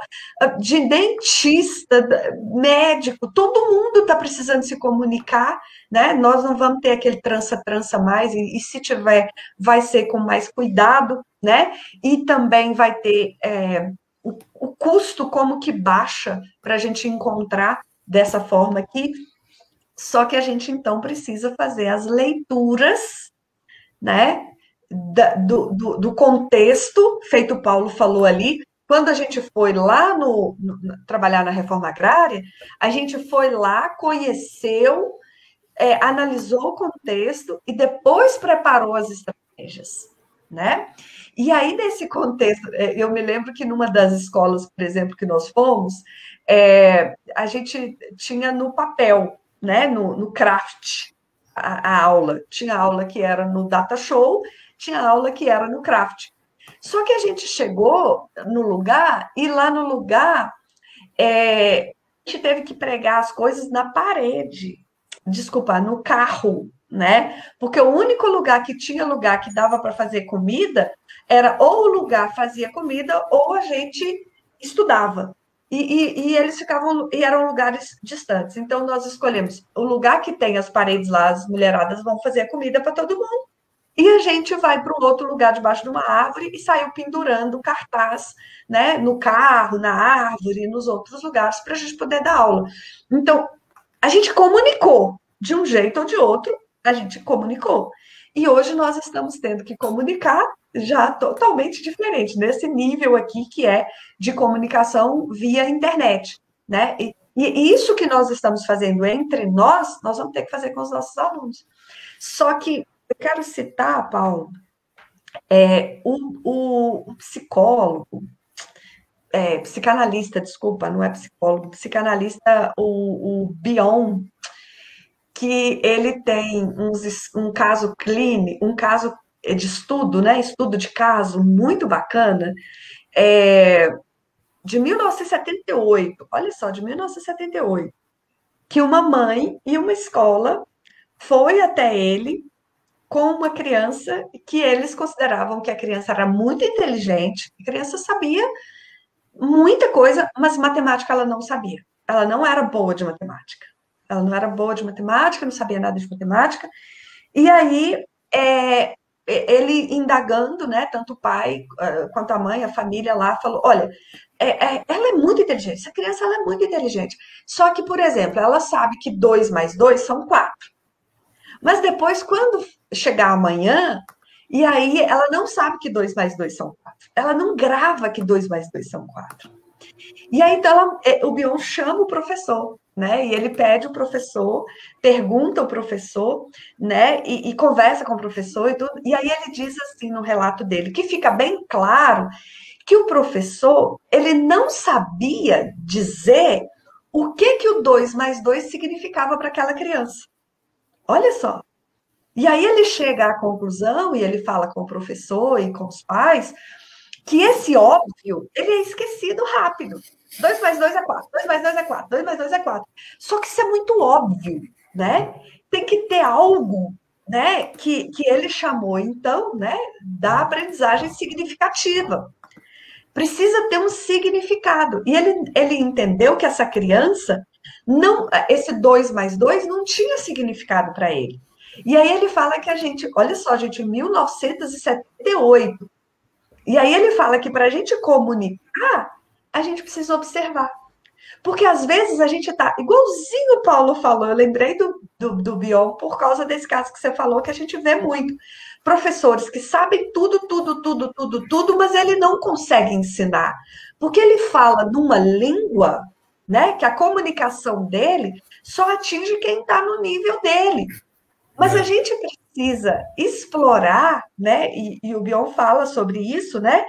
de dentista, médico, todo mundo está precisando se comunicar, né? Nós não vamos ter aquele trança-trança mais, e, e, se tiver, vai ser com mais cuidado, né? E também vai ter é, o, o custo como que baixa para a gente encontrar dessa forma aqui. Só que a gente então precisa fazer as leituras, né? Da, do, do, do, contexto, feito o Paulo falou ali, quando a gente foi lá no, no, trabalhar na reforma agrária, a gente foi lá, conheceu, é, analisou o contexto e depois preparou as estratégias, né? E aí, nesse contexto, é, eu me lembro que numa das escolas, por exemplo, que nós fomos, é, a gente tinha no papel, né, no, no craft, a, a aula. Tinha aula que era no data show tinha aula que era no craft. Só que a gente chegou no lugar e lá no lugar é, a gente teve que pregar as coisas na parede, desculpa, no carro, né? Porque o único lugar que tinha lugar que dava para fazer comida era ou o lugar fazia comida ou a gente estudava. E, e, e, eles ficavam e eram lugares distantes. Então nós escolhemos o lugar que tem as paredes lá, as mulheradas vão fazer comida para todo mundo. E a gente vai para um outro lugar debaixo de uma árvore e saiu pendurando cartaz, né, no carro, na árvore, nos outros lugares, para a gente poder dar aula. Então, a gente comunicou, de um jeito ou de outro, a gente comunicou. E hoje nós estamos tendo que comunicar já totalmente diferente, nesse nível aqui que é de comunicação via internet, né? E, e isso que nós estamos fazendo entre nós, nós vamos ter que fazer com os nossos alunos. Só que eu quero citar, Paulo, é, o, o, o psicólogo, é, psicanalista, desculpa, não é psicólogo, psicanalista, o, o Bion, que ele tem uns, um caso clínico, um caso de estudo, né? Estudo de caso muito bacana, é, de 1978, olha só, de 1978, que uma mãe e uma escola foi até ele com uma criança que eles consideravam que a criança era muito inteligente, a criança sabia muita coisa, mas matemática ela não sabia. Ela não era boa de matemática. Ela não era boa de matemática, não sabia nada de matemática. E aí, é, ele indagando, né, tanto o pai uh, quanto a mãe, a família lá, falou: olha, é, é, ela é muito inteligente, essa criança ela é muito inteligente. Só que, por exemplo, ela sabe que 2 mais 2 são 4. Mas depois, quando chegar amanhã, e aí ela não sabe que 2 mais 2 são 4. Ela não grava que 2 mais 2 são 4. E aí, então, ela, é, o Bion chama o professor, né? E ele pede o professor, pergunta o professor, né? E, e, conversa com o professor e tudo. E aí ele diz assim no relato dele, que fica bem claro que o professor, ele não sabia dizer o que que o 2 mais 2 significava para aquela criança. Olha só. E aí ele chega à conclusão, e ele fala com o professor e com os pais, que esse óbvio, ele é esquecido rápido. 2 mais 2 é 4, 2 mais 2 é 4, 2 mais 2 é 4. Só que isso é muito óbvio, né? Tem que ter algo, né, que, que ele chamou, então, né, da aprendizagem significativa. Precisa ter um significado. E ele, ele entendeu que essa criança não, esse 2 mais 2 não tinha significado para ele. E aí ele fala que a gente, olha só, gente, 1978. E aí ele fala que para a gente comunicar, a gente precisa observar. Porque às vezes a gente está, igualzinho o Paulo falou, eu lembrei do, do, do Bion por causa desse caso que você falou, que a gente vê muito. Professores que sabem tudo, tudo, tudo, tudo, tudo, mas ele não consegue ensinar. Porque ele fala numa língua né? Que a comunicação dele só atinge quem está no nível dele. Mas é. a gente precisa explorar, né? E, e, o Bion fala sobre isso, né?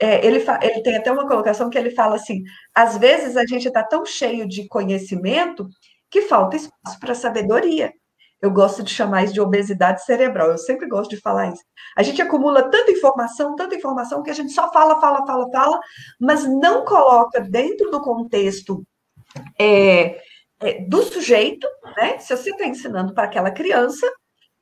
É, ele, ele tem até uma colocação que ele fala assim: às vezes a gente está tão cheio de conhecimento que falta espaço para sabedoria. Eu gosto de chamar isso de obesidade cerebral. Eu sempre gosto de falar isso. A gente acumula tanta informação, tanta informação, que a gente só fala, fala, fala, fala, mas não coloca dentro do contexto é, é, do sujeito, né? Se você está ensinando para aquela criança,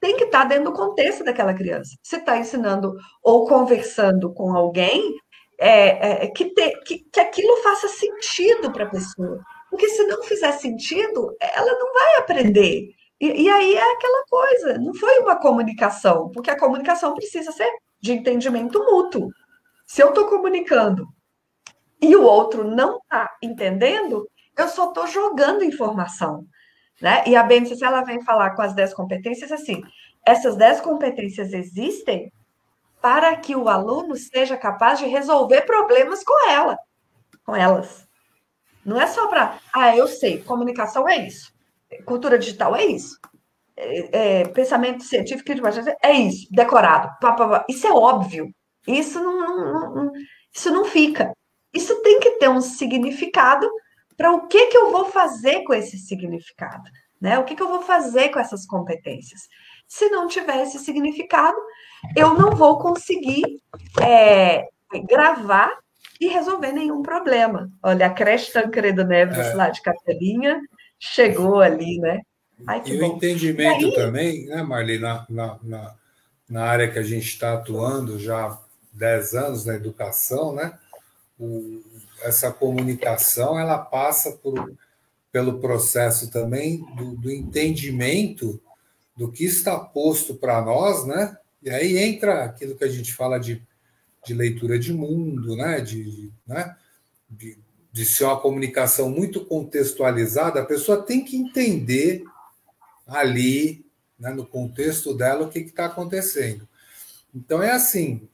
tem que estar tá dentro do contexto daquela criança. Se está ensinando ou conversando com alguém, é, é, que, te, que, que aquilo faça sentido para a pessoa. Porque se não fizer sentido, ela não vai aprender. E, e, aí é aquela coisa, não foi uma comunicação, porque a comunicação precisa ser de entendimento mútuo. Se eu estou comunicando e o outro não está entendendo, eu só estou jogando informação. Né? E a BNCC ela vem falar com as 10 competências assim: essas 10 competências existem para que o aluno seja capaz de resolver problemas com ela, com elas. Não é só para, ah, eu sei, comunicação é isso. Cultura digital é isso. É, é, pensamento científico é isso, decorado. Pá, pá, pá. Isso é óbvio. Isso não, não, não, isso não fica. Isso tem que ter um significado para o que, que eu vou fazer com esse significado. Né? O que, que eu vou fazer com essas competências? Se não tiver esse significado, eu não vou conseguir é, gravar e resolver nenhum problema. Olha, a creche Tancredo Neves, é. lá de Capelinha, chegou ali, né? Ai, e bom. o entendimento aí... também, né, Marli, na, na, na, na, área que a gente está atuando já há 10 anos na educação, né? O, essa comunicação ela passa por, pelo processo também do, do entendimento do que está posto para nós, né? E aí entra aquilo que a gente fala de, de leitura de mundo, né? De, né? De, de ser uma comunicação muito contextualizada, a pessoa tem que entender ali, né, no contexto dela, o que está acontecendo. Então, é assim: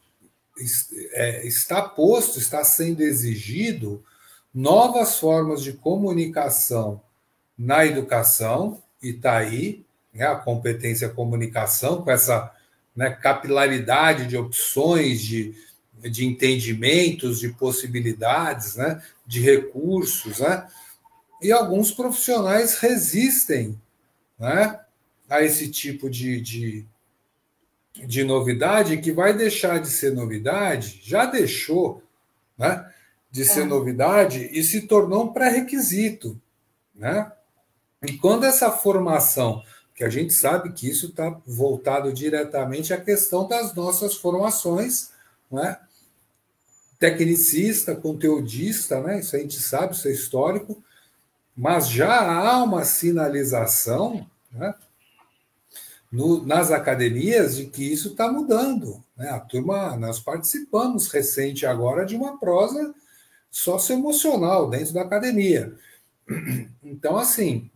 está posto, está sendo exigido novas formas de comunicação na educação, e está aí né, a competência comunicação, com essa né, capilaridade de opções, de, de entendimentos, de possibilidades, né, de recursos, né? E alguns profissionais resistem né, a esse tipo de, de, de novidade que vai deixar de ser novidade, já deixou né, de ser é. novidade e se tornou um pré-requisito. Né? E quando essa formação, que a gente sabe que isso está voltado diretamente à questão das nossas formações, né? tecnicista, conteudista, né? isso a gente sabe, isso é histórico, mas já há uma sinalização né? No, nas academias de que isso está mudando. Né? A turma, nós participamos recente agora de uma prosa socioemocional dentro da academia. Então, assim,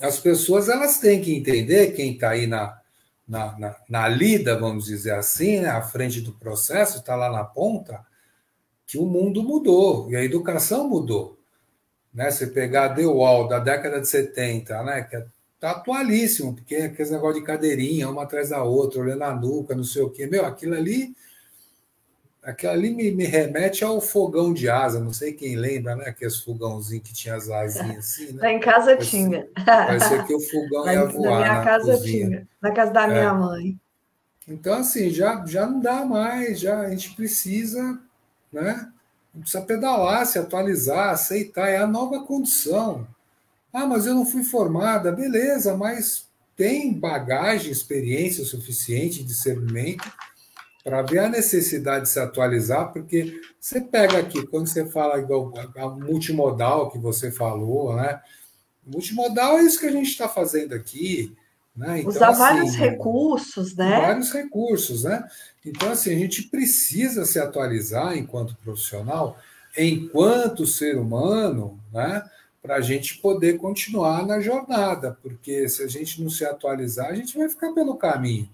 as pessoas elas têm que entender, quem está aí na, na, na, na, lida, vamos dizer assim, né, à frente do processo, está lá na ponta, que o mundo mudou e a educação mudou. Né? Você pegar a The Wall da década de 70, né, que está atualíssimo, porque é aquele negócio de cadeirinha, uma atrás da outra, olhando a nuca, não sei o quê. Meu, aquilo ali Aquilo ali me, me, remete ao fogão de asa, não sei quem lembra, né? Aqueles fogãozinhos que tinha as asinhas assim, né? Lá em casa tinha. Parece que o fogão ia voar. Na minha na casa cozinha. tinha, na casa da minha é. mãe. Então, assim, já, já não dá mais, já a gente precisa, né? Precisa pedalar, se atualizar, aceitar, é a nova condição. Ah, mas eu não fui formada, beleza, mas tem bagagem, experiência suficiente de discernimento para ver a necessidade de se atualizar, porque você pega aqui, quando você fala igual a multimodal que você falou, né? Multimodal é isso que a gente está fazendo aqui. Né? Então, Usar assim, vários recursos, né? Vários recursos, né? Então, assim, a gente precisa se atualizar enquanto profissional, enquanto ser humano, né? Para a gente poder continuar na jornada, porque se a gente não se atualizar, a gente vai ficar pelo caminho.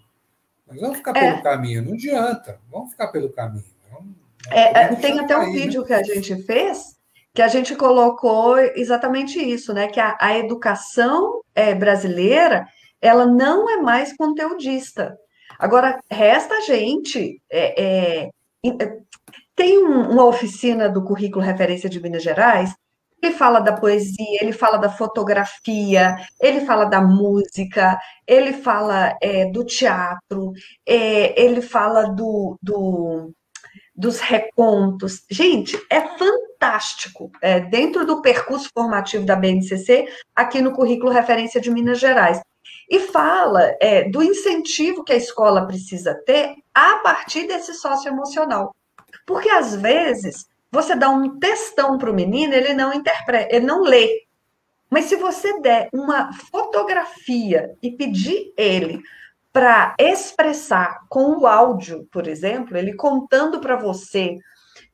Mas vamos ficar é. pelo caminho, não adianta. Vamos ficar pelo caminho. Vamos, é, é tem até um né? vídeo que a gente fez que a gente colocou exatamente isso, né? Que a, a educação é, brasileira ela não é mais conteudista. Agora, resta a gente. É, é, tem um, uma oficina do currículo referência de Minas Gerais Ele fala da poesia, ele fala da fotografia, ele fala da música, ele fala é, do teatro, é, ele fala do, do, dos recontos. Gente, é fantástico. É, dentro do percurso formativo da BNCC, aqui no currículo Referência de Minas Gerais. E fala é, do incentivo que a escola precisa ter a partir desse socioemocional. Porque, às vezes, você dá um textão para o menino, ele não interpreta, ele não lê. Mas se você der uma fotografia e pedir ele para expressar com o áudio, por exemplo, ele contando para você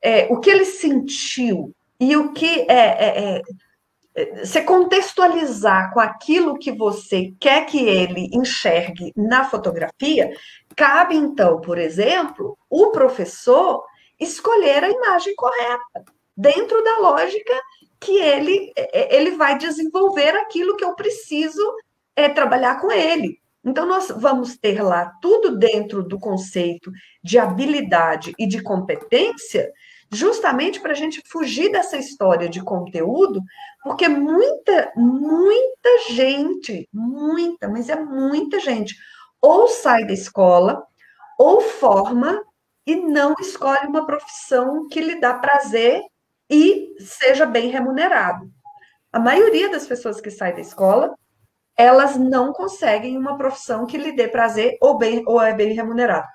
é, o que ele sentiu e o que é, é, é, se contextualizar com aquilo que você quer que ele enxergue na fotografia, cabe então, por exemplo, o professor escolher a imagem correta, dentro da lógica que ele, é, ele vai desenvolver aquilo que eu preciso é, trabalhar com ele. Então, nós vamos ter lá tudo dentro do conceito de habilidade e de competência, justamente para a gente fugir dessa história de conteúdo, porque muita, muita gente, muita, mas é muita gente, ou sai da escola, ou forma e não escolhe uma profissão que lhe dá prazer e seja bem remunerado. A maioria das pessoas que saem da escola, elas não conseguem uma profissão que lhe dê prazer ou, bem, ou é bem remunerado.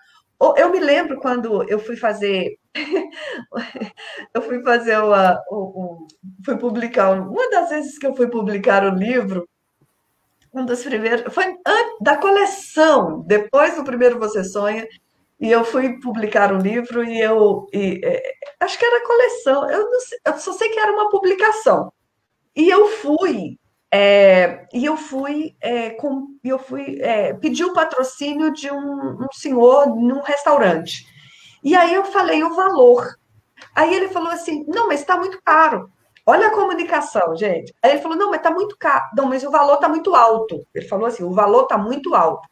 Eu me lembro quando eu fui fazer, eu fui fazer uma, um, fui publicar, uma das vezes que eu fui publicar o livro, um dos primeiros, foi da coleção, depois do primeiro Você Sonha, e eu fui publicar um livro e eu e, é, acho que era coleção, eu, sei, eu, só sei que era uma publicação. E eu fui é, e eu fui é, com, eu fui é, pedir o patrocínio de um, um senhor num restaurante. E aí eu falei o valor. Aí ele falou assim: não, mas está muito caro. Olha a comunicação, gente. Aí ele falou: não, mas está muito caro. Não, mas o valor está muito alto. Ele falou assim: o valor está muito alto.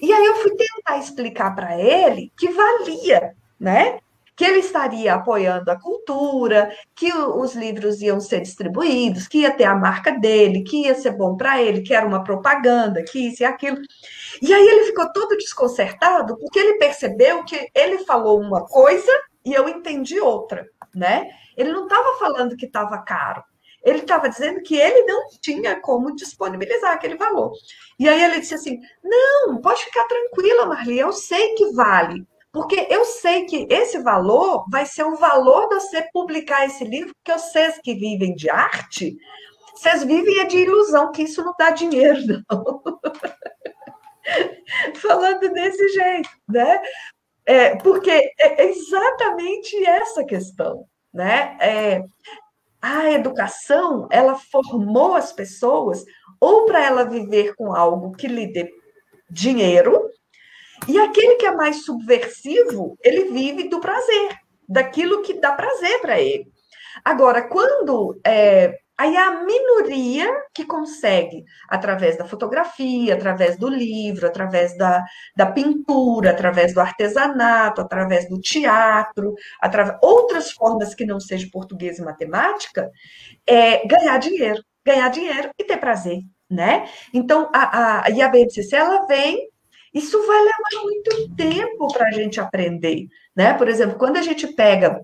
E aí eu fui tentar explicar para ele que valia, né? Que ele estaria apoiando a cultura, que os livros iam ser distribuídos, que ia ter a marca dele, que ia ser bom para ele, que era uma propaganda, que isso e aquilo. E aí ele ficou todo desconcertado, porque ele percebeu que ele falou uma coisa e eu entendi outra, né? Ele não estava falando que estava caro, ele estava dizendo que ele não tinha como disponibilizar aquele valor. E aí ele disse assim: Não, pode ficar tranquila, Marli, eu sei que vale. Porque eu sei que esse valor vai ser o valor de você publicar esse livro, porque vocês que vivem de arte, vocês vivem de ilusão, que isso não dá dinheiro, não. Falando desse jeito, né? É, porque é exatamente essa questão, né? É, a educação, ela formou as pessoas ou para ela viver com algo que lhe dê dinheiro, e aquele que é mais subversivo, ele vive do prazer, daquilo que dá prazer para ele. Agora, quando é, Aí a minoria que consegue, através da fotografia, através do livro, através da, da pintura, através do artesanato, através do teatro, através outras formas que não seja português e matemática, é ganhar dinheiro, ganhar dinheiro e ter prazer, né? Então, a, a, e a BNCC, ela vem isso vai levar muito tempo para a gente aprender, né? Por exemplo, quando a gente pega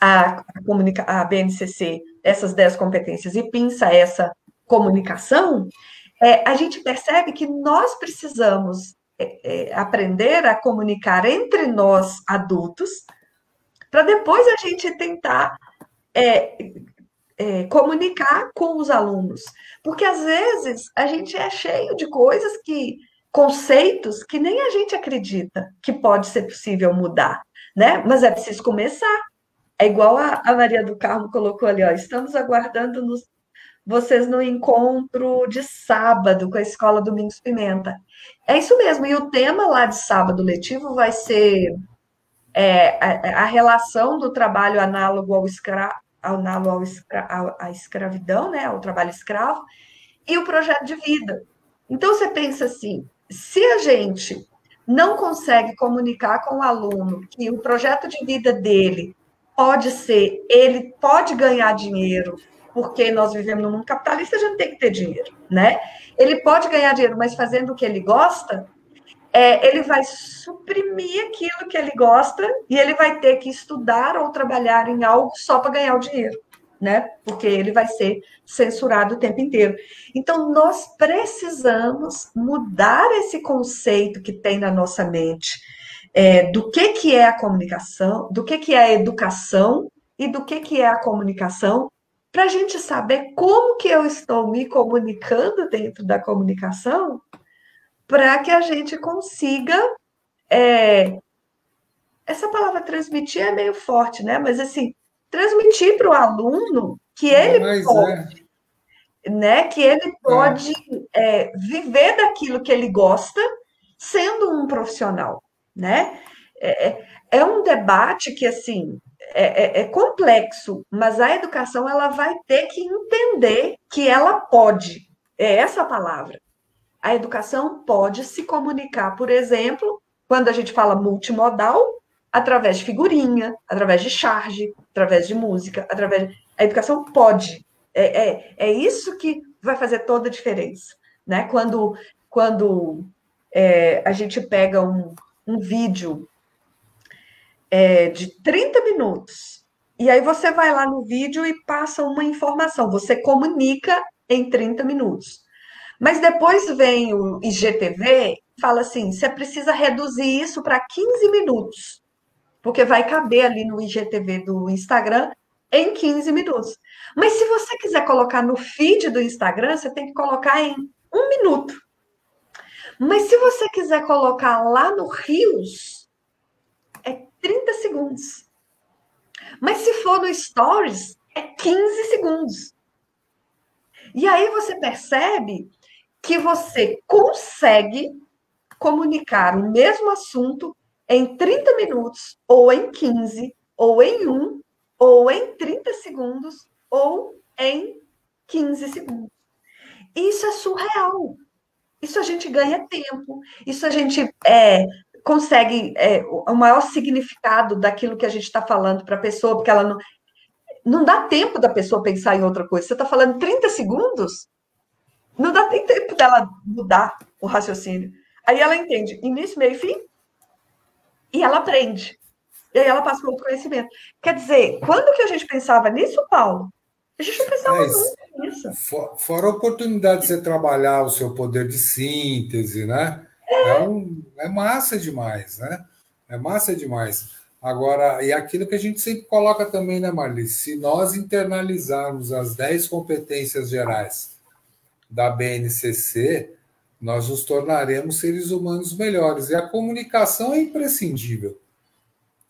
a, a, a BNCC essas 10 competências e pinça essa comunicação, é, a gente percebe que nós precisamos é, é, aprender a comunicar entre nós adultos, para depois a gente tentar é, comunicar com os alunos. Porque às vezes a gente é cheio de coisas que, conceitos que nem a gente acredita que pode ser possível mudar, né? Mas é preciso começar. É igual a, a Maria do Carmo colocou ali, ó, estamos aguardando nos, vocês no encontro de sábado com a Escola Domingos Pimenta. É isso mesmo, e o tema lá de sábado letivo vai ser é, a, a, relação do trabalho análogo ao, escra, análogo ao escra, escravidão, né, ao trabalho escravo, e o projeto de vida. Então, você pensa assim, se a gente não consegue comunicar com o aluno que o projeto de vida dele pode ser, ele pode ganhar dinheiro porque nós vivemos num mundo capitalista, a gente tem que ter dinheiro, né? Ele pode ganhar dinheiro, mas fazendo o que ele gosta, é, ele vai suprimir aquilo que ele gosta e ele vai ter que estudar ou trabalhar em algo só para ganhar o dinheiro, né? Porque ele vai ser censurado o tempo inteiro. Então, nós precisamos mudar esse conceito que tem na nossa mente é, do que, que é a comunicação, do que, que é a educação e do que, que é a comunicação, para a gente saber como que eu estou me comunicando dentro da comunicação para que a gente consiga. É, essa palavra transmitir é meio forte, né? Mas assim, transmitir para o aluno que ele Mas pode, é. né? Que ele pode é. É, viver daquilo que ele gosta, sendo um profissional, né? É, é, é um debate que assim é, é, complexo, mas a educação ela vai ter que entender que ela pode. É essa a palavra a educação pode se comunicar, por exemplo, quando a gente fala multimodal, através de figurinha, através de charge, através de música, através de... A educação pode. É, é, é isso que vai fazer toda a diferença. Né? Quando, quando é, a gente pega um, um vídeo é, de 30 minutos, e aí você vai lá no vídeo e passa uma informação, você comunica em 30 minutos. Mas depois vem o IGTV fala assim: você precisa reduzir isso para 15 minutos, porque vai caber ali no IGTV do Instagram em 15 minutos. Mas se você quiser colocar no feed do Instagram, você tem que colocar em um minuto. Mas se você quiser colocar lá no Rios, é 30 segundos. Mas se for no Stories, é 15 segundos. E aí você percebe que você consegue comunicar o mesmo assunto em 30 minutos, ou em 15, ou em 1, ou em 30 segundos, ou em 15 segundos. Isso é surreal. Isso a gente ganha tempo, isso a gente é, consegue é, o maior significado daquilo que a gente está falando para a pessoa, porque ela não. Não dá tempo da pessoa pensar em outra coisa. Você está falando 30 segundos? Não dá nem tempo dela mudar o raciocínio. Aí ela entende início, meio e fim, e ela aprende. E aí ela passa para outro conhecimento. Quer dizer, quando que a gente pensava nisso, Paulo? A gente não pensava Mas, nunca nisso. Fora a oportunidade de você trabalhar o seu poder de síntese, né? É, é, um, é massa demais, né? É massa demais. Agora, e aquilo que a gente sempre coloca também, né, Marli? Se nós internalizarmos as 10 competências gerais da BNCC, nós nos tornaremos seres humanos melhores. E a comunicação é imprescindível.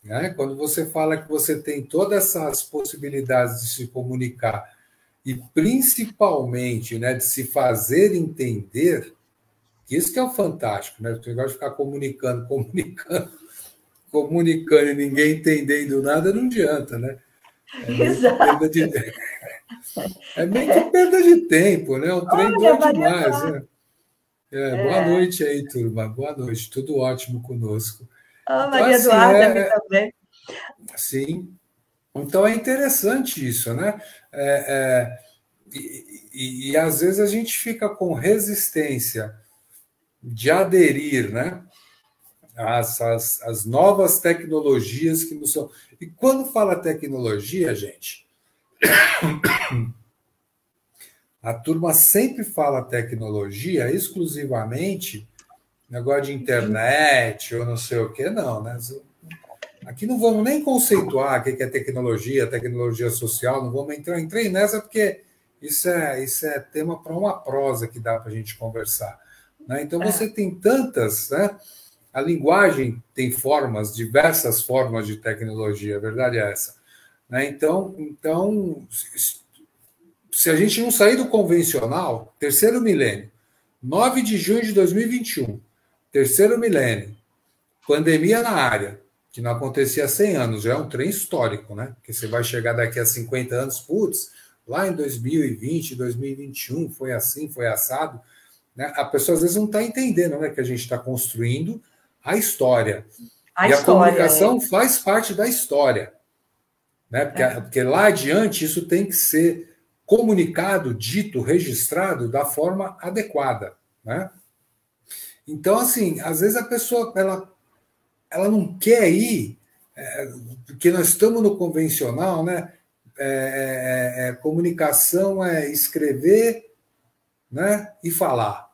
Né? Quando você fala que você tem todas essas possibilidades de se comunicar e principalmente né, de se fazer entender, isso que é o fantástico, né? O negócio de ficar comunicando, comunicando, comunicando e ninguém entendendo nada não adianta, né? É Exato. De... É meio que perda de tempo, né? O trem dura demais. Né? É, é. Boa noite aí, turma. Boa noite. Tudo ótimo conosco. Oh, Maria então, assim, Eduarda é... também. Sim. Então é interessante isso, né? É, é, e, e, e, às vezes a gente fica com resistência de aderir, né? As, as, as novas tecnologias que nos são. E quando fala tecnologia, gente, a turma sempre fala tecnologia exclusivamente, negócio de internet ou não sei o que, não, né? Aqui não vamos nem conceituar o que é tecnologia, tecnologia social, não vamos entrar, entrei nessa porque isso é, isso é tema para uma prosa que dá para a gente conversar. Né? Então você é. tem tantas, né? A linguagem tem formas, diversas formas de tecnologia, a verdade é essa. Né? Então, então, se a gente não sair do convencional, terceiro milênio, 9 de junho de 2021, terceiro milênio, pandemia na área, que não acontecia há 100 anos, já é um trem histórico, né? Porque você vai chegar daqui a 50 anos, putz, lá em 2020, 2021, foi assim, foi assado. Né? A pessoa às vezes não está entendendo né, que a gente está construindo a história. A e história, a comunicação é. faz parte da história. Né? Porque, é. porque lá adiante isso tem que ser comunicado, dito, registrado da forma adequada, né? Então, assim, às vezes a pessoa ela, ela não quer ir, é, porque nós estamos no convencional, né? É, é, é comunicação é escrever né? e falar.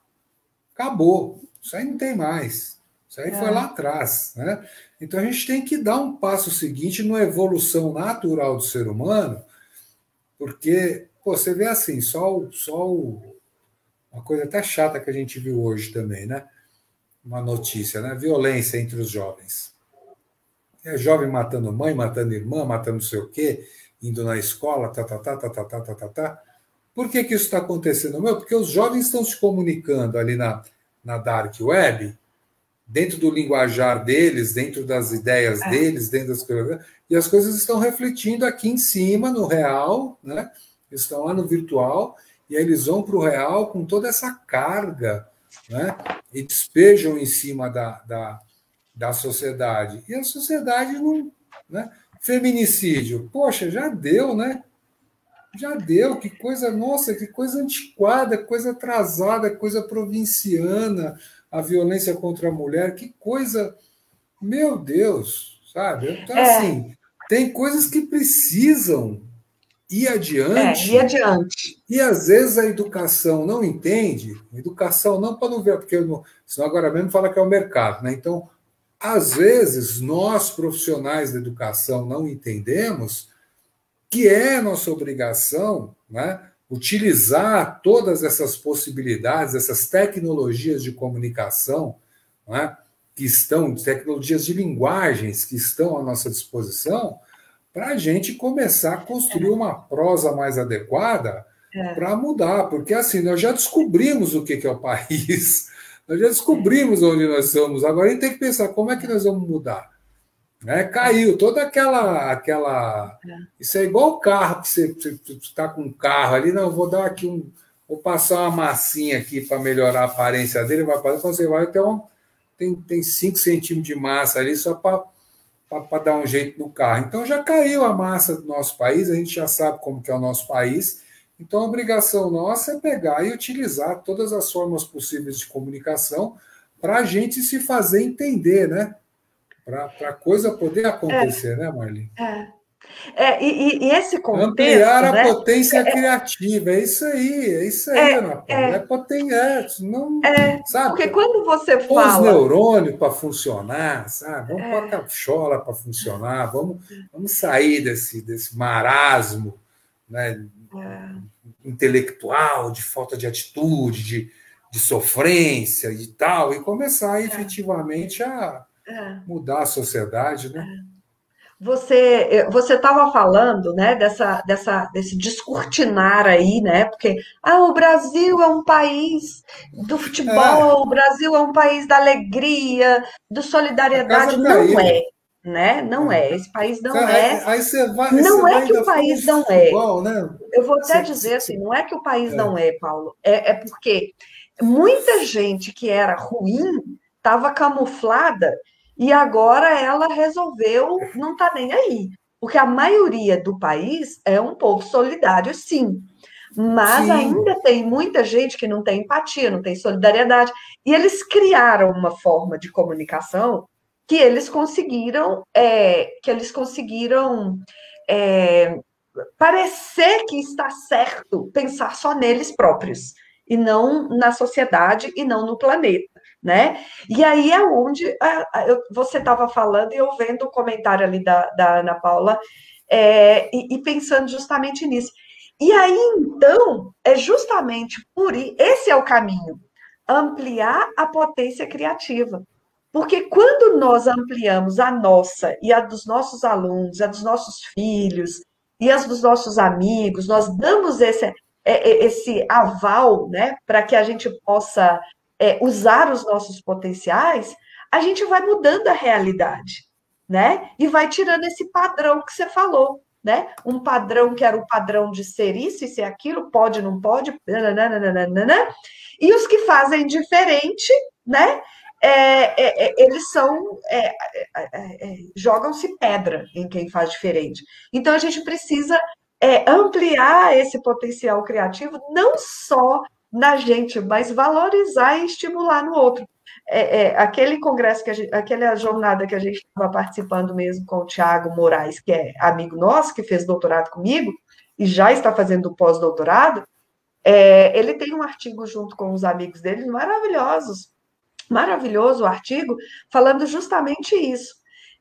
Acabou. Isso aí não tem mais. Isso aí foi é. lá atrás. Né? Então a gente tem que dar um passo seguinte na evolução natural do ser humano, porque pô, você vê assim, só, o, só o, uma coisa até chata que a gente viu hoje também, né? Uma notícia, né? Violência entre os jovens. É jovem matando mãe, matando irmã, matando não sei o quê, indo na escola, tá, tá, tá, tá, tá, tá, tá, tá, tá. Por que, que isso está acontecendo? Meu, porque os jovens estão se comunicando ali na, na dark web, dentro do linguajar deles, dentro das ideias é. deles, dentro das coisas, e as coisas estão refletindo aqui em cima, no real, né? estão lá no virtual, e aí eles vão para o real com toda essa carga, né? e despejam em cima da, da, da sociedade. E a sociedade não. Né? Feminicídio, poxa, já deu, né? Já deu, que coisa, nossa, que coisa antiquada, coisa atrasada, coisa provinciana, a violência contra a mulher, que coisa, meu Deus, sabe? Então, é. assim, tem coisas que precisam ir adiante. É, ir adiante. E às vezes a educação não entende, educação não para não ver, porque não, senão agora mesmo fala que é o mercado, né? Então, às vezes, nós profissionais da educação não entendemos que é nossa obrigação né, utilizar todas essas possibilidades, essas tecnologias de comunicação, né, que estão, tecnologias de linguagens que estão à nossa disposição, para a gente começar a construir uma prosa mais adequada é. para mudar, porque assim, nós já descobrimos o que é o país, nós já descobrimos onde nós somos, agora a gente tem que pensar como é que nós vamos mudar. Né? Caiu toda aquela. aquela é. Isso é igual o carro que você está com um carro ali, não, vou dar aqui um. Vou passar uma massinha aqui para melhorar a aparência dele, vai fazer, quando você vai ter um. Tem, tem 5 centímetros de massa ali só para dar um jeito no carro. Então já caiu a massa do nosso país, a gente já sabe como que é o nosso país. Então a obrigação nossa é pegar e utilizar todas as formas possíveis de comunicação para a gente se fazer entender, né? Para a coisa poder acontecer, é, né, Marli? É. É, e, e, esse contexto. Ampliar a né? potência é, criativa, é isso aí, é isso aí, é, Ana Paula. É, é potência, não. É, sabe? Porque quando você fala. os neurônios para funcionar, sabe? Vamos é. pôr a cachola para funcionar, vamos, vamos sair desse, desse marasmo né, é. intelectual, de falta de atitude, de, de sofrência e tal, e começar efetivamente a é. mudar a sociedade, né? É. Você eh, você estava falando, né, dessa, dessa desse descortinar aí, né? Porque ah, o Brasil é um país do futebol, é. o Brasil é um país da alegria, do solidariedade, não é, né? Não é. Esse país não é. Aí você vai, não é que o país não é. futebol, é. Né? Eu vou até você, dizer assim, não é que o país é. não é, Paulo. É, é porque muita gente que era ruim estava camuflada e agora ela resolveu não tá nem aí. Porque a maioria do país é um povo solidário, sim. Mas sim. ainda tem muita gente que não tem empatia, não tem solidariedade. E eles criaram uma forma de comunicação que eles conseguiram, é, que eles conseguiram é, parecer que está certo pensar só neles próprios e não na sociedade e não no planeta né? E aí é onde você estava falando e eu vendo o comentário ali da, da Ana Paula é, e, e, pensando justamente nisso. E aí, então, é justamente por esse é o caminho, ampliar a potência criativa. Porque quando nós ampliamos a nossa e a dos nossos alunos, a dos nossos filhos e as dos nossos amigos, nós damos esse, é, é, esse aval né, para que a gente possa é, usar os nossos potenciais, a gente vai mudando a realidade, né? E vai tirando esse padrão que você falou, né? Um padrão que era o padrão de ser isso e ser aquilo, pode, não pode, nananana, e os que fazem diferente, né? É, é, é eles são é, é, é, jogam-se pedra em quem faz diferente. Então a gente precisa ampliar esse potencial criativo, não só na gente, mas valorizar e estimular no outro. É, é, aquele congresso, que a gente, aquela jornada que a gente estava participando mesmo com o Tiago Moraes, que é amigo nosso, que fez doutorado comigo e já está fazendo pós-doutorado, é, ele tem um artigo junto com os amigos dele maravilhosos, maravilhoso artigo, falando justamente isso.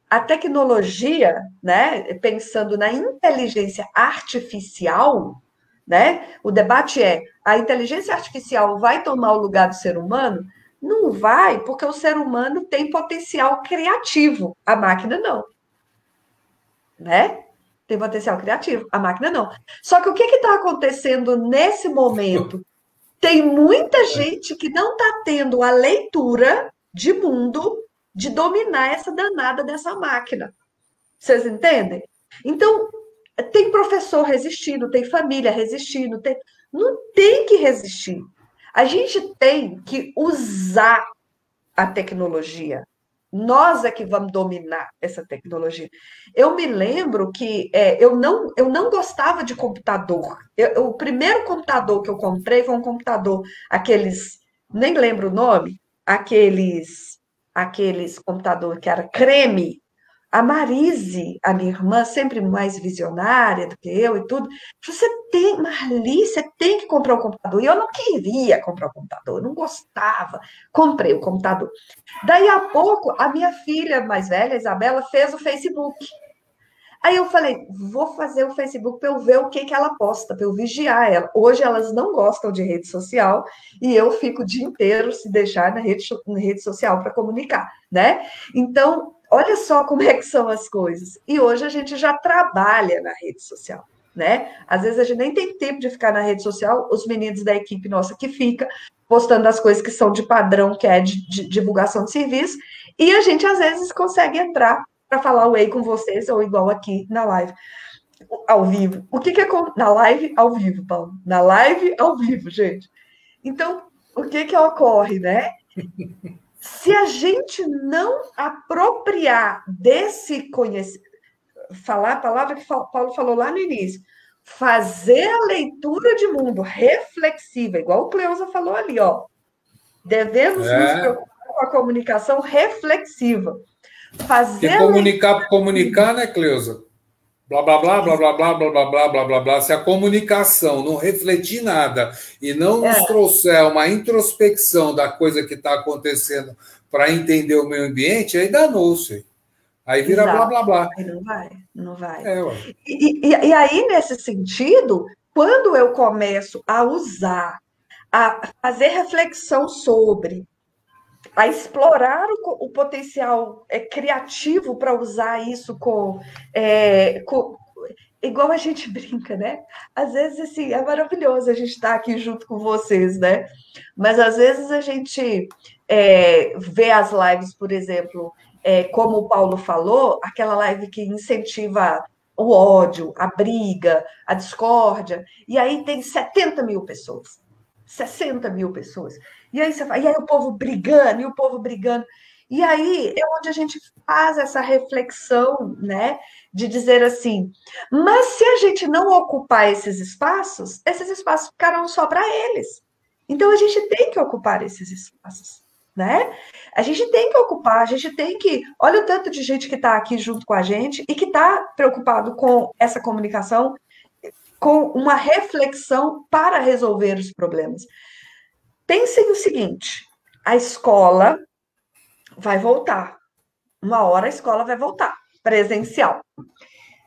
A tecnologia, né, pensando na inteligência artificial, né? O debate é: a inteligência artificial vai tomar o lugar do ser humano? Não vai, porque o ser humano tem potencial criativo, a máquina não. Né? Tem potencial criativo, a máquina não. Só que o que está acontecendo nesse momento? Tem muita gente que não está tendo a leitura de mundo de dominar essa danada dessa máquina. Vocês entendem? Então, tem professor resistindo, tem família resistindo, tem... não tem que resistir. A gente tem que usar a tecnologia. Nós é que vamos dominar essa tecnologia. Eu me lembro que é, eu, não, eu não gostava de computador. Eu, o primeiro computador que eu comprei foi um computador, aqueles, nem lembro o nome, aqueles, aqueles computador que era creme, a Marise, a minha irmã, sempre mais visionária do que eu e tudo, você tem, Marli, você tem que comprar um computador. E eu não queria comprar um computador, não gostava. Comprei o computador. Daí a pouco, a minha filha mais velha, Isabela, fez o Facebook. Aí eu falei, vou fazer o Facebook para eu ver o que, que ela posta, para eu vigiar ela. Hoje elas não gostam de rede social e eu fico o dia inteiro se deixar na rede, na rede social para comunicar, né? Então, Olha só como é que são as coisas. E hoje a gente já trabalha na rede social, né? Às vezes a gente nem tem tempo de ficar na rede social, os meninos da equipe nossa que fica postando as coisas que são de padrão, que é de, de divulgação de serviço, e a gente às vezes consegue entrar para falar o com vocês, ou igual aqui na live, ao vivo. O que, que é na live ao vivo, Paulo? Na live ao vivo, gente. Então, o que que ocorre, né? Se a gente não apropriar desse conhecimento, falar a palavra que Paulo falou lá no início, fazer a leitura de mundo reflexiva, igual o Cleusa falou ali, ó. Devemos é. nos preocupar com a comunicação reflexiva. Fazer comunicar por comunicar, né, Cleusa? Blá blá blá blá blá blá blá blá blá blá blá blá se a comunicação não refletir nada e não é. nos trouxer uma introspecção da coisa que está acontecendo para entender o meio ambiente, aí danou-se. Aí vira Exato. blá blá blá. Aí não vai, não vai. É, e, e, e aí, nesse sentido, quando eu começo a usar, a fazer reflexão sobre, a explorar o, o potencial é, criativo para usar isso com, é, com, igual a gente brinca, né? Às vezes assim é maravilhoso a gente estar tá aqui junto com vocês, né? Mas às vezes a gente é, vê as lives, por exemplo, é, como o Paulo falou, aquela live que incentiva o ódio, a briga, a discórdia, e aí tem 70 mil pessoas, 60 mil pessoas. E aí você e aí o povo brigando, e o povo brigando. E aí é onde a gente faz essa reflexão, né? De dizer assim, mas se a gente não ocupar esses espaços, esses espaços ficarão só para eles. Então a gente tem que ocupar esses espaços, né? A gente tem que ocupar, a gente tem que. Olha o tanto de gente que está aqui junto com a gente e que está preocupado com essa comunicação, com uma reflexão para resolver os problemas. Pensem o seguinte: a escola vai voltar. Uma hora a escola vai voltar, presencial,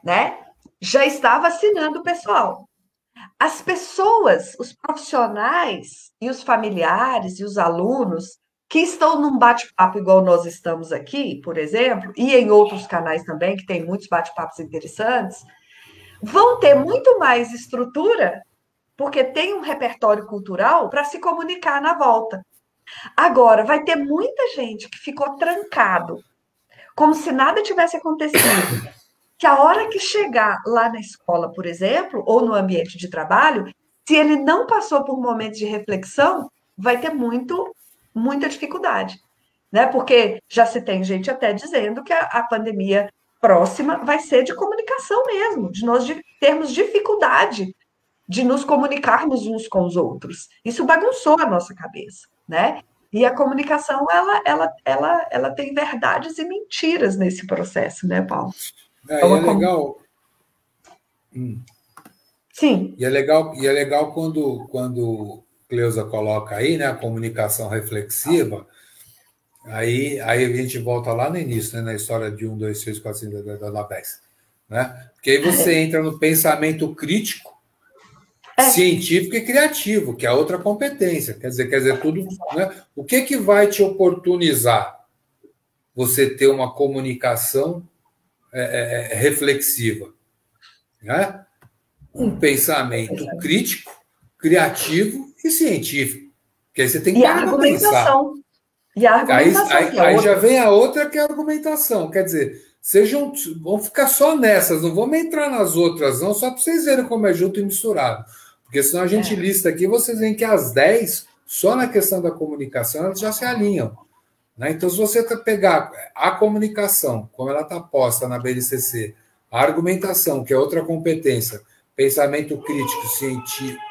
né? Já está vacinando o pessoal. As pessoas, os profissionais e os familiares e os alunos que estão num bate-papo igual nós estamos aqui, por exemplo, e em outros canais também, que tem muitos bate-papos interessantes, vão ter muito mais estrutura porque tem um repertório cultural para se comunicar na volta. Agora, vai ter muita gente que ficou trancado, como se nada tivesse acontecido. Que a hora que chegar lá na escola, por exemplo, ou no ambiente de trabalho, se ele não passou por momentos de reflexão, vai ter muito, muita dificuldade. Né? Porque já se tem gente até dizendo que a, a pandemia próxima vai ser de comunicação mesmo, de nós de termos dificuldade de nos comunicarmos uns com os outros. Isso bagunçou a nossa cabeça, né? E a comunicação, ela, ela, ela, ela tem verdades e mentiras nesse processo, né, Paulo? É, é, legal. Hum. Sim. E é legal, e é legal quando, quando Cleusa coloca aí, né, a comunicação reflexiva, aí, aí a gente volta lá no início, né, na história de 1, 2, 3, 4, 5, da, da, 10. Né? Porque aí você entra no pensamento crítico, é. científico e criativo, que é outra competência. Quer dizer, quer dizer tudo. Né? O que, que vai te oportunizar você ter uma comunicação é, é, é reflexiva? Né? Um pensamento crítico, criativo e científico. Porque aí você tem que e argumentação. Pensar. E a argumentação. Aí, aí, é aí já vem a outra que é a argumentação. Quer dizer, sejam, vão ficar só nessas, não vamos entrar nas outras, não, só para vocês verem como é junto e misturado. Porque senão a gente é. lista aqui, vocês veem que as 10, só na questão da comunicação, elas já se alinham. Né? Então, se você pegar a comunicação, como ela está posta na BNCC, a argumentação, que é outra competência, pensamento crítico, científico.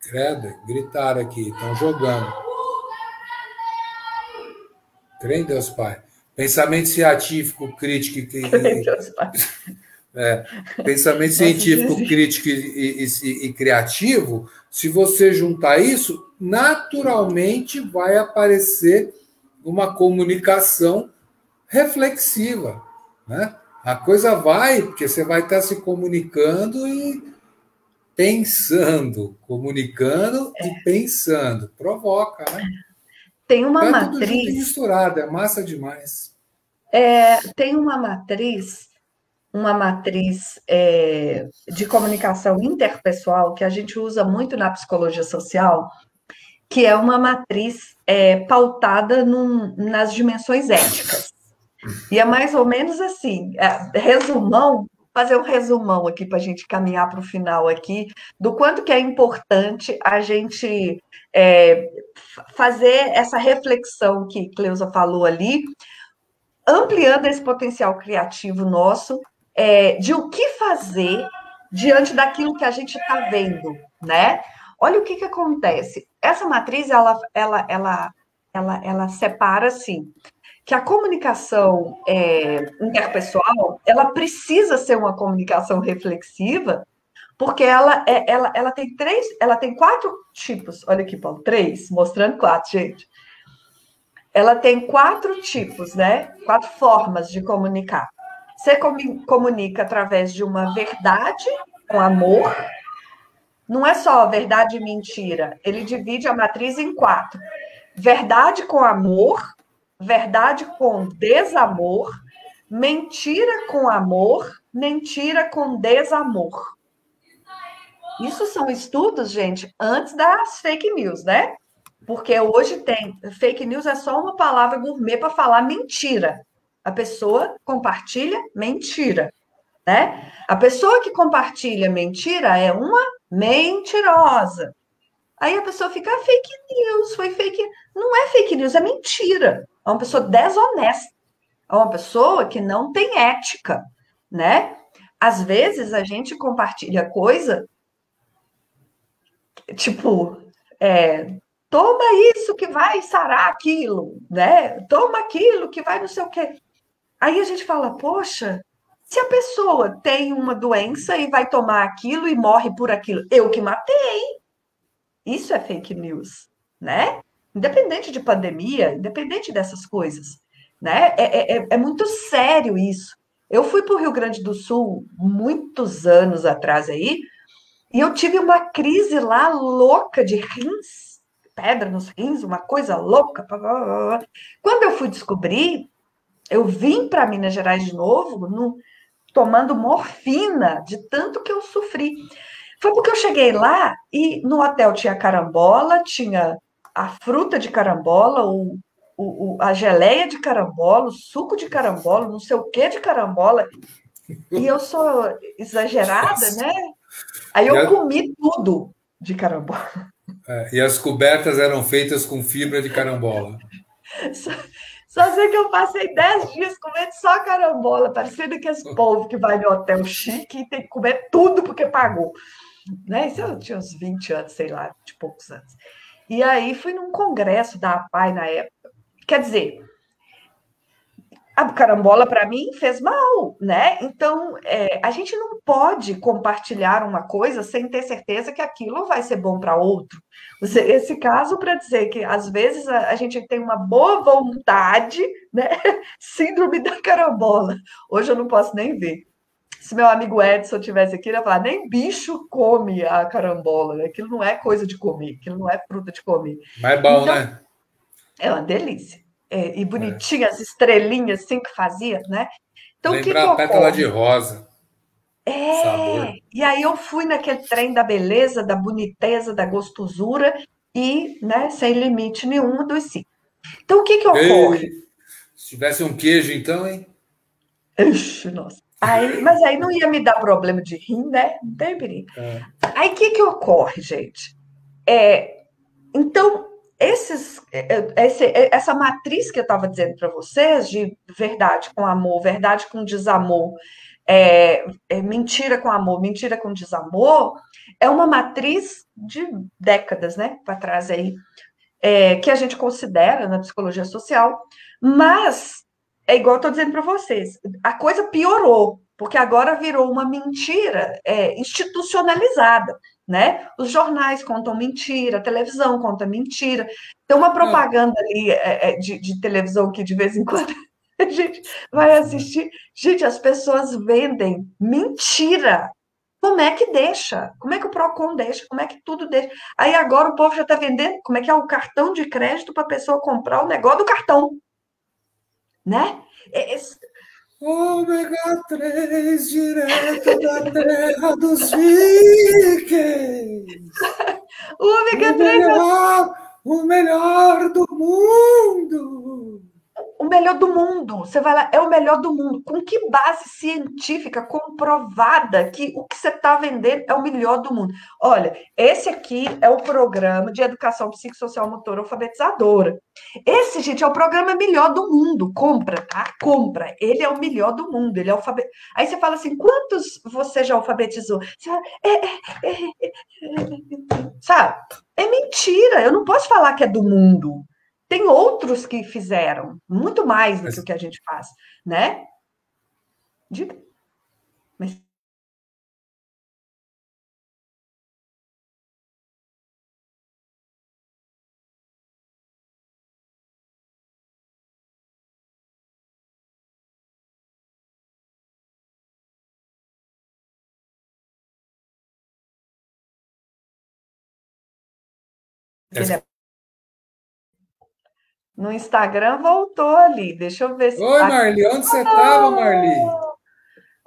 Credo, gritaram aqui, estão jogando. Crê Deus Pai. Pensamento científico, crítico e. Deus Pai. É, pensamento científico, crítico e, e, e, criativo, se você juntar isso, naturalmente vai aparecer uma comunicação reflexiva. Né? A coisa vai, porque você vai estar se comunicando e pensando, comunicando é. e pensando. Provoca, né? Tem uma tá matriz. misturado, é massa demais. É, tem uma matriz uma matriz é, de comunicação interpessoal que a gente usa muito na psicologia social, que é uma matriz é, pautada num, nas dimensões éticas. E é mais ou menos assim, é, resumão, fazer um resumão aqui para a gente caminhar para o final aqui, do quanto que é importante a gente é, fazer essa reflexão que Cleusa falou ali, ampliando esse potencial criativo nosso é, de o que fazer diante daquilo que a gente está vendo, né? Olha o que, que acontece. Essa matriz, ela, ela, ela, ela, ela separa, assim, que a comunicação é, interpessoal, ela precisa ser uma comunicação reflexiva, porque ela, é, ela, ela tem três, ela tem quatro tipos. Olha aqui, Paulo, três, mostrando quatro, gente. Ela tem quatro tipos, né? Quatro formas de comunicar. Você comunica através de uma verdade com amor. Não é só verdade e mentira. Ele divide a matriz em quatro: verdade com amor, verdade com desamor, mentira com amor, mentira com desamor. Isso são estudos, gente, antes das fake news, né? Porque hoje tem fake news é só uma palavra gourmet para falar mentira a pessoa compartilha mentira, né? A pessoa que compartilha mentira é uma mentirosa. Aí a pessoa fica, ah, fake news, foi fake. Não é fake news, é mentira. É uma pessoa desonesta. É uma pessoa que não tem ética, né? Às vezes a gente compartilha coisa, tipo, é, toma isso que vai sarar aquilo, né? Toma aquilo que vai não sei o quê. Aí a gente fala, poxa, se a pessoa tem uma doença e vai tomar aquilo e morre por aquilo, eu que matei. Isso é fake news, né? Independente de pandemia, independente dessas coisas, né? É, é, é, é muito sério isso. Eu fui para o Rio Grande do Sul muitos anos atrás aí, e eu tive uma crise lá louca de rins, pedra nos rins, uma coisa louca. Quando eu fui descobrir, eu vim para Minas Gerais de novo no, tomando morfina de tanto que eu sofri. Foi porque eu cheguei lá e no hotel tinha carambola, tinha a fruta de carambola, o, o, a geleia de carambola, o suco de carambola, não sei o que de carambola. E eu sou exagerada, né? Aí eu comi tudo de carambola. É, e as cobertas eram feitas com fibra de carambola. Só sei que eu passei dez dias comendo só carambola, parecendo aqueles povo que vai no hotel chique e tem que comer tudo porque pagou. Né? Isso eu tinha uns 20 anos, sei lá, de poucos anos. E aí fui num congresso da APAI na época. Quer dizer, a carambola para mim fez mal, né? Então é, a gente não pode compartilhar uma coisa sem ter certeza que aquilo vai ser bom para outro. Esse caso para dizer que às vezes a, a, gente tem uma boa vontade, né? Síndrome da carambola. Hoje eu não posso nem ver. Se meu amigo Edson tivesse aqui, ele ia falar: nem bicho come a carambola, né? aquilo não é coisa de comer, aquilo não é fruta de comer. Mas é bom, então, né? É uma delícia é, e bonitinhas, é. estrelinhas assim que fazia, né? Então, Lembrar que a pétala de rosa. É, Sabor. e aí eu fui naquele trem da beleza, da boniteza, da gostosura e, né, sem limite nenhum dos si. Então, o que que ocorre? Ei, se tivesse um queijo, então, hein? Ixi, nossa. Aí, mas aí não ia me dar problema de rim, né? Não tem perigo. É. Aí, o que que ocorre, gente? É, então, esses, é, é, esse, é, essa matriz que eu estava dizendo para vocês, de verdade com amor, verdade com desamor, é, é, mentira com amor, mentira com desamor, é uma matriz de décadas, né, para trás aí, é, que a gente considera na psicologia social, mas é igual eu estou dizendo para vocês, a coisa piorou, porque agora virou uma mentira é, institucionalizada né? Os jornais contam mentira, a televisão conta mentira. Tem uma propaganda ali é, é, de, de, televisão que de vez em quando a gente vai assistir. Gente, as pessoas vendem mentira. Como é que deixa? Como é que o Procon deixa? Como é que tudo deixa? Aí agora o povo já está vendendo como é que é o cartão de crédito para a pessoa comprar o negócio do cartão. Né? Esse, Ômega 3, direto da terra dos vikings. o ômega 3 é melhor, o melhor do mundo o melhor do mundo. Você vai lá, é o melhor do mundo. Com que base científica comprovada que o que você está vendendo é o melhor do mundo? Olha, esse aqui é o programa de educação psicossocial motor alfabetizadora. Esse, gente, é o programa melhor do mundo. Compra, tá? Compra. Ele é o melhor do mundo. Ele é alfabet... Aí você fala assim: quantos você já alfabetizou? Você fala, é, é, é, é sabe? É mentira. Eu não posso falar que é do mundo. Tem outros que fizeram muito mais do que o que a gente faz, né? Diga. Mas... no Instagram voltou ali. Deixa eu ver se. Oi, Marli, onde você estava, Marli?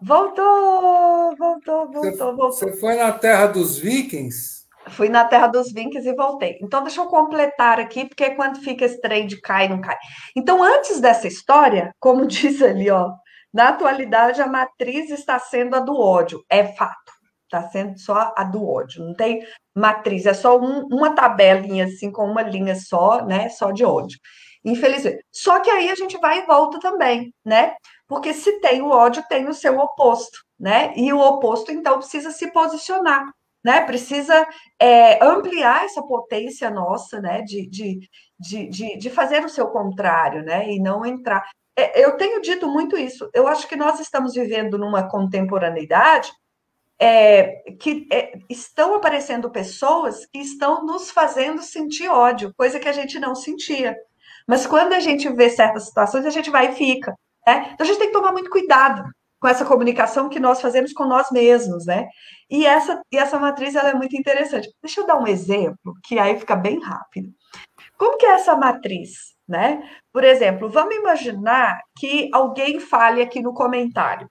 Voltou, voltou, voltou, você, voltou. Você foi na terra dos vikings? Fui na terra dos vikings e voltei. Então, deixa eu completar aqui, porque quando fica esse trem de cai, não cai. Então, antes dessa história, como diz ali, ó, na atualidade a matriz está sendo a do ódio. É fato. Está sendo só a do ódio. Não tem matriz, é só um, uma tabelinha assim, com uma linha só, né? Só de ódio. Infelizmente. Só que aí a gente vai e volta também, né? Porque se tem o ódio, tem o seu oposto, né? E o oposto, então, precisa se posicionar, né? Precisa é, ampliar essa potência nossa, né? De, de, de, de, de fazer o seu contrário, né? E não entrar. É, eu tenho dito muito isso. Eu acho que nós estamos vivendo numa contemporaneidade é, que é, estão aparecendo pessoas que estão nos fazendo sentir ódio, coisa que a gente não sentia. Mas quando a gente vê certas situações, a gente vai e fica. Né? Então a gente tem que tomar muito cuidado com essa comunicação que nós fazemos com nós mesmos, né? E essa, e essa matriz ela é muito interessante. Deixa eu dar um exemplo, que aí fica bem rápido. Como que é essa matriz? Né? Por exemplo, vamos imaginar que alguém fale aqui no comentário.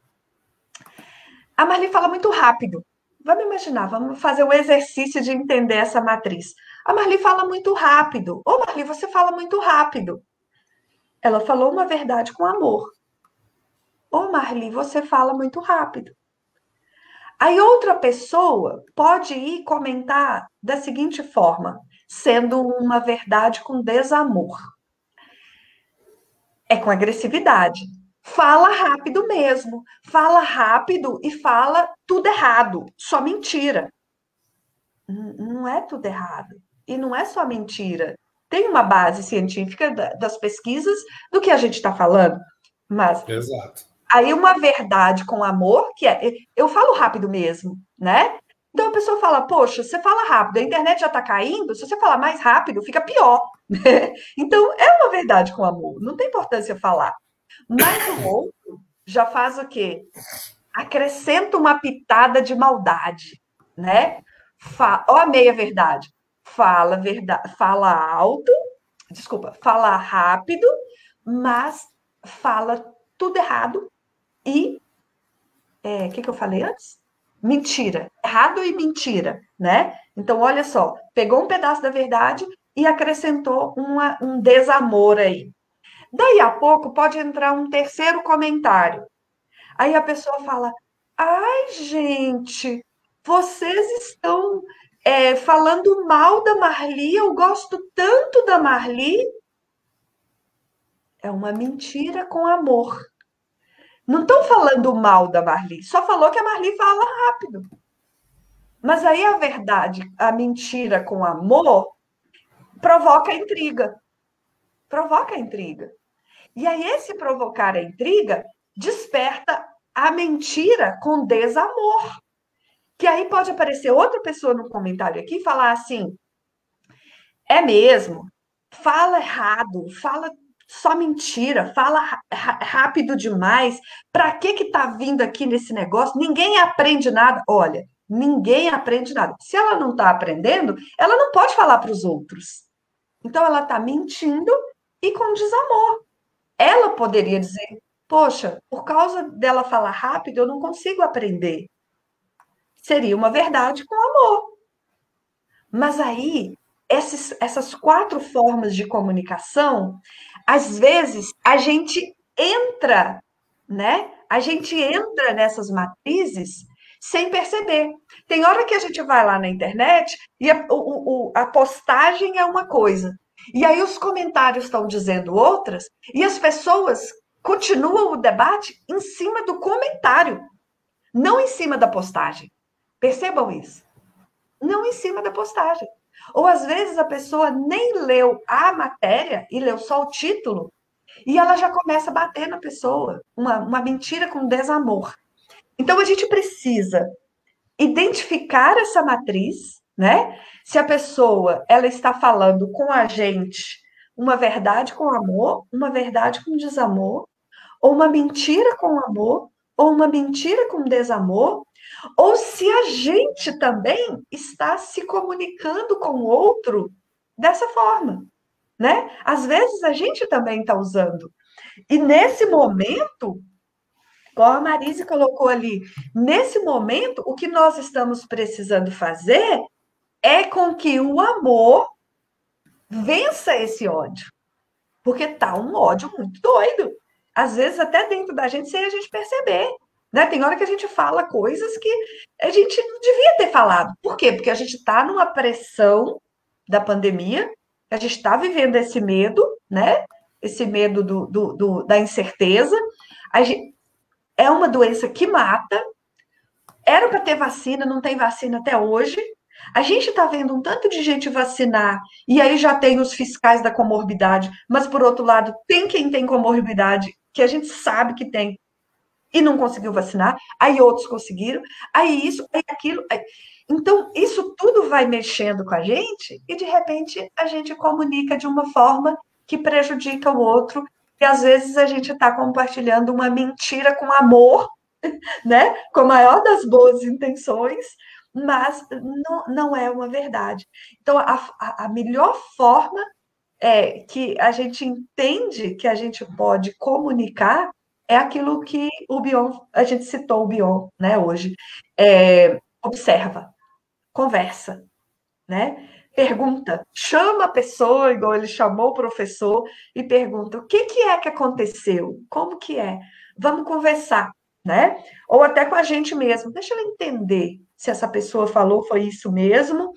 A Marli fala muito rápido. Vamos imaginar, vamos fazer o exercício de entender essa matriz. A Marli fala muito rápido. Ô, Marli, você fala muito rápido. Ela falou uma verdade com amor. Ô, Marli, você fala muito rápido. Aí outra pessoa pode ir comentar da seguinte forma, sendo uma verdade com desamor. é com agressividade. Fala rápido mesmo. Fala rápido e fala tudo errado, só mentira. Não é tudo errado. E não é só mentira. Tem uma base científica das pesquisas do que a gente está falando. Mas Exato. aí uma verdade com amor, que é eu falo rápido mesmo, né? Então a pessoa fala, poxa, você fala rápido, a internet já está caindo, se você falar mais rápido, fica pior. Então é uma verdade com amor, não tem importância falar. Mas o outro já faz o quê? Acrescenta uma pitada de maldade, né? Fa... Ó a meia verdade. Fala verdade, fala alto, desculpa, fala rápido, mas fala tudo errado e o é, que, que eu falei antes? Mentira, errado e mentira, né? Então, olha só, pegou um pedaço da verdade e acrescentou uma, um desamor aí. Daí a pouco pode entrar um terceiro comentário. Aí a pessoa fala: ai, gente, vocês estão é, falando mal da Marli, eu gosto tanto da Marli. É uma mentira com amor. Não estão falando mal da Marli, só falou que a Marli fala rápido. Mas aí a verdade, a mentira com amor, provoca intriga. Provoca intriga. E aí, esse provocar a intriga desperta a mentira com desamor. Que aí pode aparecer outra pessoa no comentário aqui e falar assim: é mesmo, fala errado, fala só mentira, fala rápido demais. Para que que tá vindo aqui nesse negócio? Ninguém aprende nada. Olha, ninguém aprende nada. Se ela não está aprendendo, ela não pode falar para os outros. Então ela está mentindo e com desamor. Ela poderia dizer: Poxa, por causa dela falar rápido, eu não consigo aprender. Seria uma verdade com amor. Mas aí, esses, essas quatro formas de comunicação, às vezes a gente entra, né? A gente entra nessas matrizes sem perceber. Tem hora que a gente vai lá na internet e a, o, o, a postagem é uma coisa. E aí os comentários estão dizendo outras, e as pessoas continuam o debate em cima do comentário, não em cima da postagem. Percebam isso. Não em cima da postagem. Ou às vezes a pessoa nem leu a matéria e leu só o título, e ela já começa a bater na pessoa. Uma, uma mentira com desamor. Então a gente precisa identificar essa matriz, né? Se a pessoa ela está falando com a gente uma verdade com amor, uma verdade com desamor, ou uma mentira com amor, ou uma mentira com desamor, ou se a gente também está se comunicando com o outro dessa forma, né? Às vezes a gente também está usando. E nesse momento, como a Marise colocou ali, nesse momento, o que nós estamos precisando fazer é com que o amor vença esse ódio. Porque tá um ódio muito doido. Às vezes, até dentro da gente, sem a gente perceber. Né? Tem hora que a gente fala coisas que a gente não devia ter falado. Por quê? Porque a gente está numa pressão da pandemia, a gente está vivendo esse medo, né? Esse medo do, do, do da incerteza. Gente, é uma doença que mata. Era para ter vacina, não tem vacina até hoje. A gente está vendo um tanto de gente vacinar, e aí já tem os fiscais da comorbidade, mas por outro lado, tem quem tem comorbidade, que a gente sabe que tem, e não conseguiu vacinar, aí outros conseguiram, aí isso, aí aquilo. Aí... Então, isso tudo vai mexendo com a gente, e de repente a gente comunica de uma forma que prejudica o outro, e às vezes a gente está compartilhando uma mentira com amor, né? Com a maior das boas intenções, mas não, não é uma verdade. Então, a, a, melhor forma é, que a gente entende que a gente pode comunicar é aquilo que o Bion, a gente citou o Bion, né, hoje. É, observa, conversa, né? Pergunta, chama a pessoa, igual ele chamou o professor, e pergunta: o que, que é que aconteceu? Como que é? Vamos conversar, né? Ou até com a gente mesmo. Deixa eu entender se essa pessoa falou foi isso mesmo,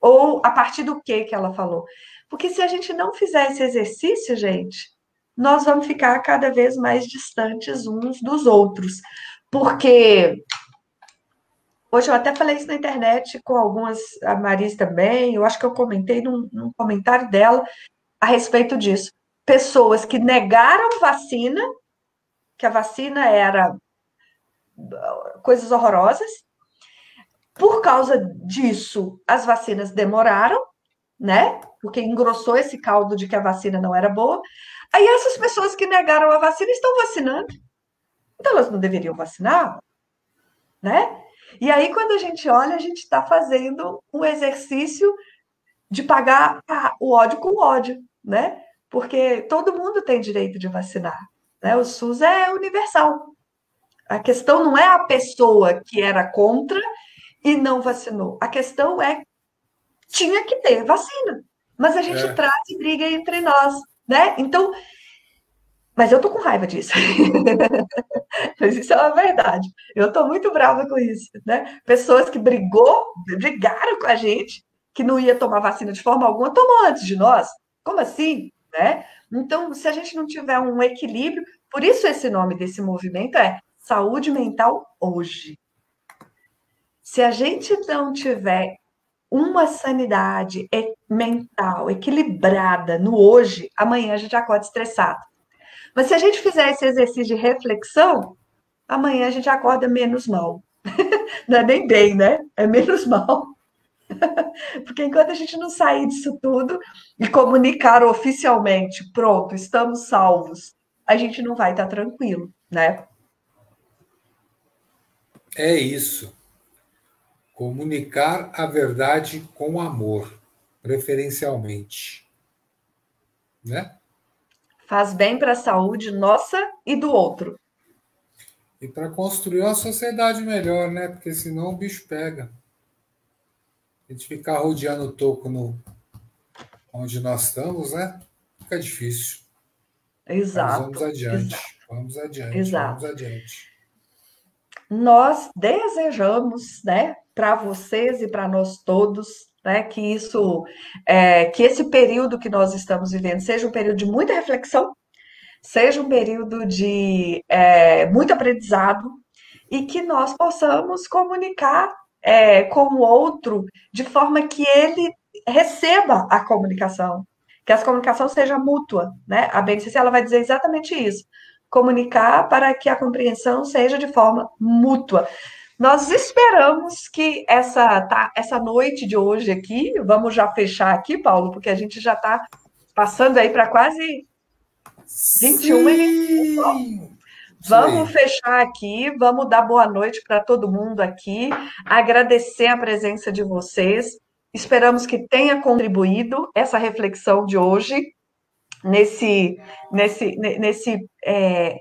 ou a partir do que que ela falou. Porque se a gente não fizer esse exercício, gente, nós vamos ficar cada vez mais distantes uns dos outros. Porque hoje eu até falei isso na internet com algumas, a Maris também, eu acho que eu comentei num, num comentário dela a respeito disso. Pessoas que negaram vacina, que a vacina era coisas horrorosas. Por causa disso, as vacinas demoraram, né? Porque engrossou esse caldo de que a vacina não era boa. Aí essas pessoas que negaram a vacina estão vacinando. Então elas não deveriam vacinar, né? E aí, quando a gente olha, a gente está fazendo um exercício de pagar o ódio com ódio, né? Porque todo mundo tem direito de vacinar. Né? O SUS é universal. A questão não é a pessoa que era contra e não vacinou. A questão é tinha que ter vacina. Mas a gente é. traz e briga entre nós, né? Então, mas eu tô com raiva disso. mas isso é uma verdade. Eu tô muito brava com isso, né? Pessoas que brigou, brigaram com a gente, que não ia tomar vacina de forma alguma, tomou antes de nós. Como assim, né? Então, se a gente não tiver um equilíbrio, por isso esse nome desse movimento é saúde mental hoje. Se a gente não tiver uma sanidade mental equilibrada no hoje, amanhã a gente acorda estressado. Mas se a gente fizer esse exercício de reflexão, amanhã a gente acorda menos mal. Não é nem bem, né? É menos mal. Porque enquanto a gente não sair disso tudo e comunicar oficialmente, pronto, estamos salvos, a gente não vai estar tranquilo, né? É isso. Comunicar a verdade com amor, preferencialmente. Né? Faz bem para a saúde nossa e do outro. E para construir uma sociedade melhor, né? Porque senão o bicho pega. A gente ficar rodeando o toco no onde nós estamos, né? Fica difícil. Exato. Mas vamos adiante. Exato. Vamos adiante. Exato. Vamos adiante nós desejamos, né, para vocês e para nós todos, né, que isso, é, que esse período que nós estamos vivendo seja um período de muita reflexão, seja um período de é, muito aprendizado e que nós possamos comunicar é, com o outro de forma que ele receba a comunicação, que essa comunicação seja mútua, né? A BNCC ela vai dizer exatamente isso comunicar para que a compreensão seja de forma mútua. Nós esperamos que essa, tá, essa noite de hoje aqui, vamos já fechar aqui, Paulo, porque a gente já está passando aí para quase 21 e Vamos Sim. fechar aqui, vamos dar boa noite para todo mundo aqui, agradecer a presença de vocês. Esperamos que tenha contribuído essa reflexão de hoje nesse, nesse, nesse é,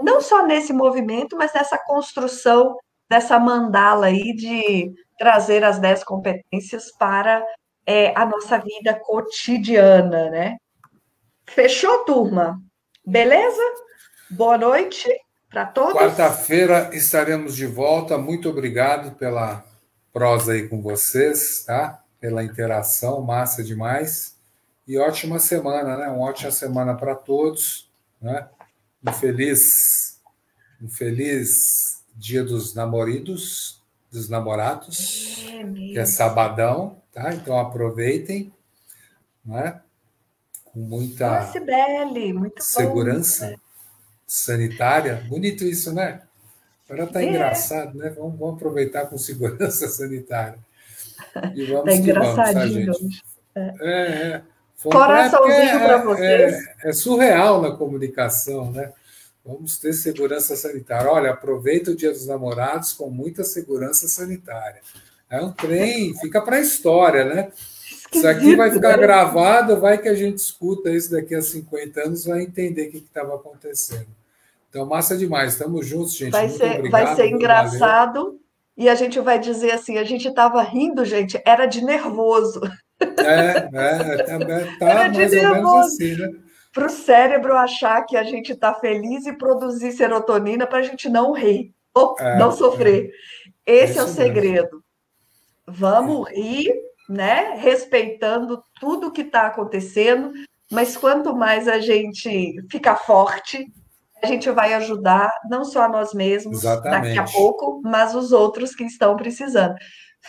não só nesse movimento, mas nessa construção dessa mandala aí de trazer as dez competências para é, a nossa vida cotidiana, né? Fechou, turma? Beleza? Boa noite para todos. Quarta-feira estaremos de volta. Muito obrigado pela prosa aí com vocês, tá? Pela interação, massa demais. E ótima semana, né? Uma ótima semana para todos, né? Um feliz, um feliz Dia dos Namoridos, dos Namorados, é que é sabadão, tá? Então aproveitem, né? Com muita Cibele, muito segurança bom, sanitária. Bonito isso, né? Agora tá é. engraçado, né? Vamos, vamos, aproveitar com segurança sanitária. E vamos tá que vamos, tá, gente? É, é. Coraçãozinho para é, vocês. É, é, surreal na comunicação, né? Vamos ter segurança sanitária. Olha, aproveita o Dia dos Namorados com muita segurança sanitária. É um trem, fica para a história, né? Isso aqui vai ficar né? gravado, vai que a gente escuta isso daqui a 50 anos, vai entender o que estava acontecendo. Então, massa demais. Estamos juntos, gente. Vai, ser, obrigado, vai ser engraçado. Valeu. E a gente vai dizer assim: a gente estava rindo, gente, era de nervoso. É, é, tá, tá mais ou menos assim, né? Para o cérebro achar que a gente está feliz e produzir serotonina para a gente não rir, ou é, não sofrer. É. Esse é, é o segredo. Vamos rir, né? Respeitando tudo que está acontecendo, mas quanto mais a gente ficar forte, a gente vai ajudar não só a nós mesmos Exatamente. daqui a pouco, mas os outros que estão precisando.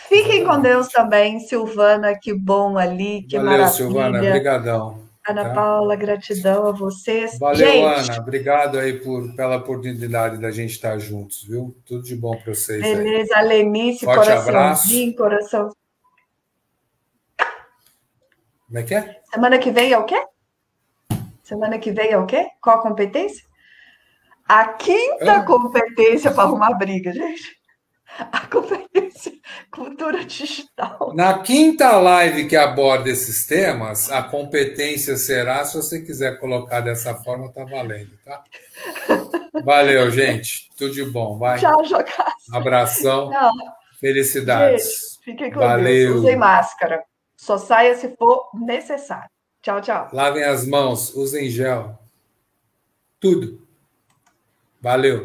Fiquem com Deus também, Silvana, que bom ali, que Valeu, maravilha. Silvana, obrigadão. Ana tá? Paula, gratidão a vocês. Valeu, gente, Ana. Obrigado aí por, pela oportunidade da gente estar juntos, viu? Tudo de bom para vocês. Beleza, aí. Lenice, Forte coraçãozinho, abraço. coração. Como é que é? Semana que vem é o quê? Semana que vem é o quê? Qual a competência? A quinta competência para arrumar briga, gente. A competência cultura digital. Na quinta live que aborda esses temas, a competência será, se você quiser colocar dessa forma, tá valendo, tá? Valeu, gente. Tudo de bom. Vai. Tchau, Jocasta. Abração. Não. Felicidades. Gente, fiquem com Valeu. Deus. Usem máscara. Só saia se for necessário. Tchau, tchau. Lavem as mãos, usem gel. Tudo. Valeu.